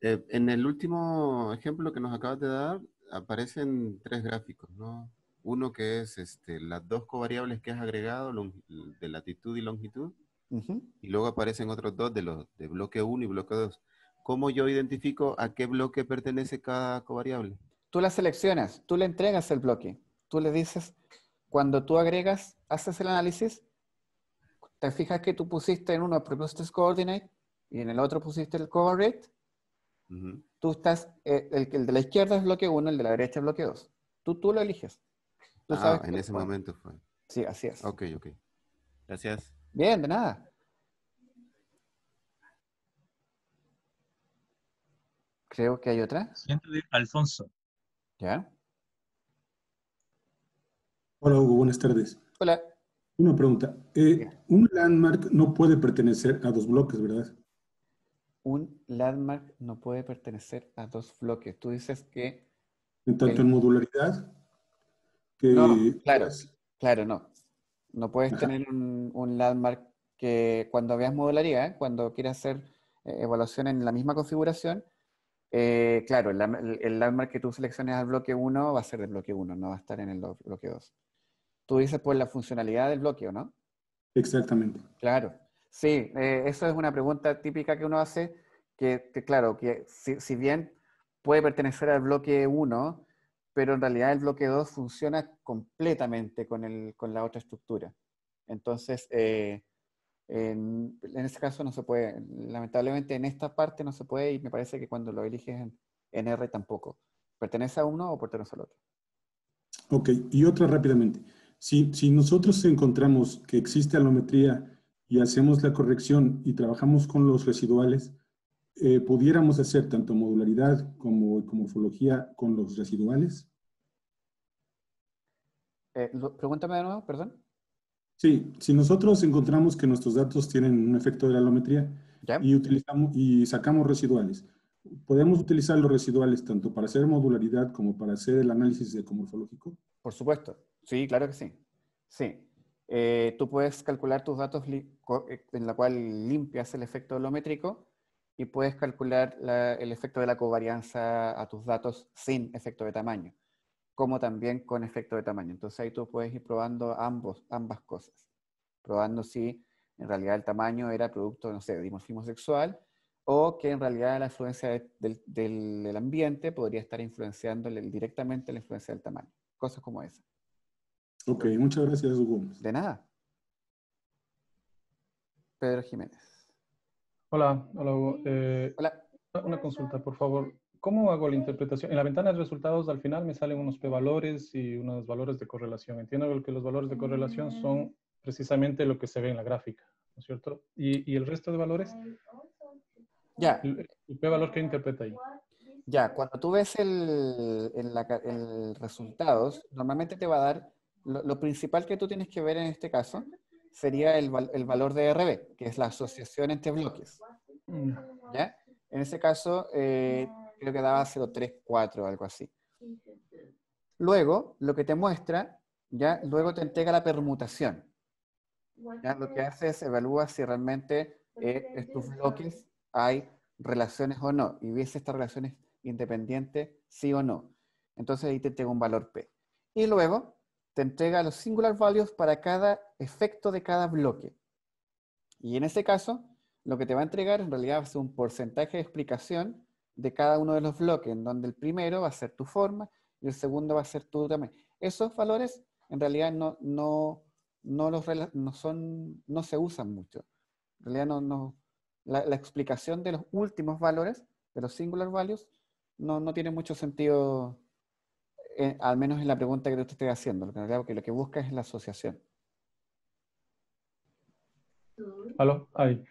Eh, en el último ejemplo que nos acabas de dar, aparecen tres gráficos, ¿no? Uno que es este, las dos covariables que has agregado, de latitud y longitud, y luego aparecen otros dos de los de bloque 1 y bloque 2. ¿Cómo yo identifico a qué bloque pertenece cada covariable? Tú la seleccionas, tú le entregas el bloque, tú le dices, cuando tú agregas, haces el análisis, te fijas que tú pusiste en uno Proposed Coordinate y en el otro pusiste el cover rate, tú estás, eh, el, el, de la izquierda es bloque 1, el de la derecha es bloque 2. Tú, tú lo eliges. Tú ah, sabes en ese momento fue. Sí, así es. Ok, ok. Gracias. Bien, de nada. Creo que hay otra. Alfonso. ¿Ya? Hola Hugo, buenas tardes. Hola. Una pregunta. Eh, un landmark no puede pertenecer a dos bloques, ¿verdad? un landmark no puede pertenecer a dos bloques. Tú dices que... En tanto El- en modularidad, que No, claro, claro, no. No puedes Ajá. tener un, un landmark que cuando veas modularidad, cuando quieras hacer eh, evaluación en la misma configuración, eh, claro, el, el- landmark que tú selecciones al bloque 1 va a ser del bloque 1, no va a estar en el bloque 2. Tú dices por la funcionalidad del bloque, ¿o no? exactamente. Claro, sí, eh, eso es una pregunta típica que uno hace, que, que claro, que si, si bien puede pertenecer al bloque 1, pero en realidad el bloque 2 funciona completamente con, el, con la otra estructura. Entonces, eh, en, en ese caso no se puede, lamentablemente en esta parte no se puede y me parece que cuando lo eliges en, en R tampoco. ¿Pertenece a uno o pertenece al otro? Ok, y otra rápidamente. Si, si nosotros encontramos que existe alometría y hacemos la corrección y trabajamos con los residuales, eh, ¿pudiéramos hacer tanto modularidad como, como morfología con los residuales? Eh, lo- pregúntame de nuevo, perdón. Sí, si nosotros encontramos que nuestros datos tienen un efecto de la alometría ¿Ya? y, utilizamos, y sacamos residuales, ¿podemos utilizar los residuales tanto para hacer modularidad como para hacer el análisis ecomorfológico? Por supuesto, sí, claro que sí. Sí. Eh, tú puedes calcular tus datos eh, en la cual limpias el efecto holométrico y puedes calcular la- el efecto de la covarianza a tus datos sin efecto de tamaño, como también con efecto de tamaño. Entonces ahí tú puedes ir probando ambos, ambas cosas, probando si en realidad el tamaño era producto, no sé, de dimorfismo sexual o que en realidad la influencia de- del, del- del ambiente podría estar influenciando directamente la influencia del tamaño. Cosas como esa. Ok, muchas gracias, Hugo. De nada. Pedro Jiménez. Hola, hola Hugo. Eh, Hola. una consulta, por favor. ¿Cómo hago la interpretación? En la ventana de resultados al final me salen unos p-valores y unos valores de correlación. Entiendo que los valores de correlación son precisamente lo que se ve en la gráfica, ¿no es cierto? ¿Y, y el resto de valores? Ya, ¿El, el p-valor qué interpreta ahí? ya. Cuando tú ves el, ca- el resultados, normalmente te va a dar, lo, lo principal que tú tienes que ver en este caso sería el, el valor de RB, que es la asociación entre bloques. Mm, ¿Ya? En ese caso, eh, creo que daba 034 o algo así. Luego, lo que te muestra, ya, luego te entrega la permutación. ¿ya? Lo que hace es evalúa si realmente eh, estos bloques hay relaciones o no, y ves estas relaciones independientes, sí o no. Entonces ahí te entrega un valor P. Y luego te entrega los singular values para cada efecto de cada bloque. Y en ese caso, lo que te va a entregar en realidad ser un porcentaje de explicación de cada uno de los bloques, en donde el primero va a ser tu forma y el segundo va a ser tu tamaño. Esos valores en realidad no, no, no, los, no, son, no se usan mucho. En realidad no, no, la, explicación de los últimos valores, de los singular values, no, no tiene mucho sentido, eh, al menos en la pregunta que te estoy haciendo, lo que, en realidad, porque lo que busca es la asociación. ¿Aló? Ahí.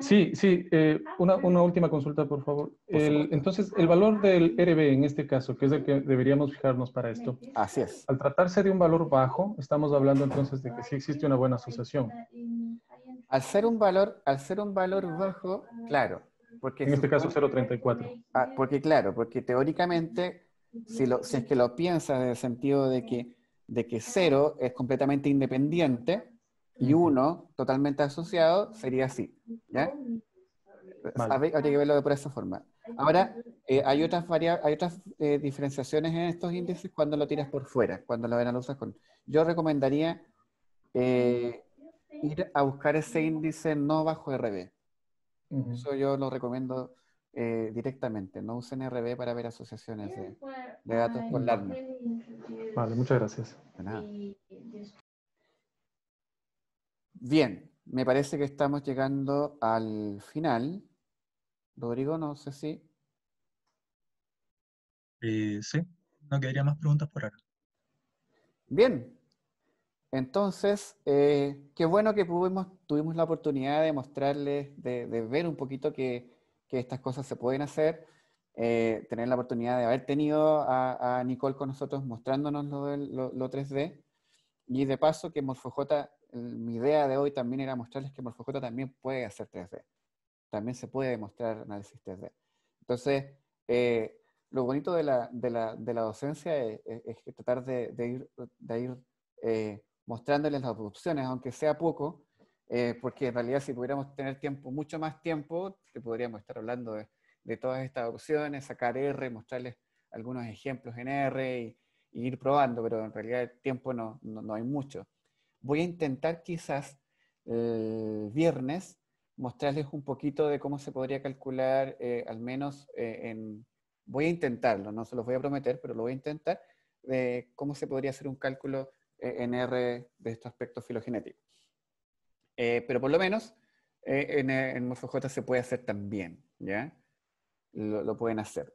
Sí, sí, eh, una, una última consulta, por favor. El- entonces, el valor del RB en este caso, que es el que deberíamos fijarnos para esto, Así es. al tratarse de un valor bajo, estamos hablando entonces de que sí existe una buena asociación. Al ser un valor, al ser un valor bajo, claro. Porque En este caso, supone- 0.34. Ah, porque claro, porque teóricamente, si, lo, si es que lo piensas en el sentido de que, de que cero es completamente independiente y uno totalmente asociado, sería así. ¿ya? Vale. Habría que verlo por esa forma. Ahora, eh, hay otras, hay otras eh, diferenciaciones en estos índices cuando lo tiras por fuera, cuando lo analizas con... Yo recomendaría eh, ir a buscar ese índice no bajo RB. Eso yo lo recomiendo eh, directamente. No usen RB para ver asociaciones de, de datos con LATMA. Vale, muchas gracias. De nada. Bien, me parece que estamos llegando al final. Rodrigo, no sé si. Eh, sí, no quedaría más preguntas por ahora. Bien. Entonces, eh, qué bueno que pudimos, tuvimos la oportunidad de mostrarles, de, de ver un poquito que, que estas cosas se pueden hacer, eh, tener la oportunidad de haber tenido a, a Nicole con nosotros mostrándonos lo, lo, lo 3D y de paso que MorfoJ, el- mi idea de hoy también era mostrarles que MorfoJ también puede hacer 3D. también se puede demostrar análisis 3D. Entonces, eh, lo bonito de la, de la, de la docencia es, es, tratar de, de, ir, de ir eh, mostrándoles las opciones, aunque sea poco, eh, porque en realidad si pudiéramos tener tiempo, mucho más tiempo, te podríamos estar hablando de, de todas estas opciones, sacar R, mostrarles algunos ejemplos en R y, y ir probando, pero en realidad el tiempo no, no, no hay mucho. Voy a intentar quizás el viernes mostrarles un poquito de cómo se podría calcular, eh, al menos eh, en... Voy a intentarlo, no se los voy a prometer, pero lo voy a intentar, de cómo se podría hacer un cálculo eh, en R de estos aspectos filogenéticos. pero por lo menos en, en se puede hacer también, ¿ya? Lo, pueden hacer.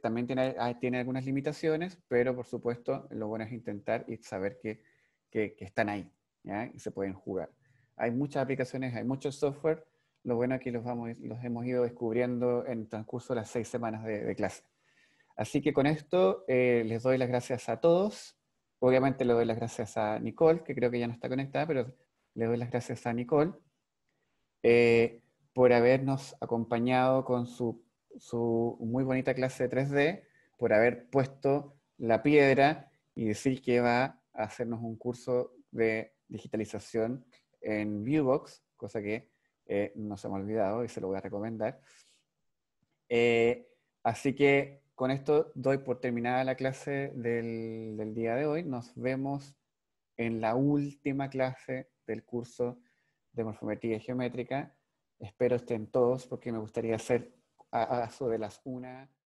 también tiene, ah, tiene algunas limitaciones, pero por supuesto lo bueno es intentar y saber que, que están ahí, ¿ya? Y se pueden jugar. Hay muchas aplicaciones, hay mucho software, lo bueno es que los, vamos, los hemos ido descubriendo en el transcurso de las seis semanas de, de clase. Así que con esto eh, les doy las gracias a todos. Obviamente le doy las gracias a Nicole, que creo que ya no está conectada, pero le doy las gracias a Nicole eh, por habernos acompañado con su, su, muy bonita clase de 3D, por haber puesto la piedra y decir que va a hacernos un curso de digitalización en Viewbox, cosa que eh, no se me ha olvidado y se lo voy a recomendar. Eh, así que con esto doy por terminada la clase del, día de hoy. Nos vemos en la última clase del curso de morfometría geométrica. Espero estén todos porque me gustaría hacer a, a eso de las una.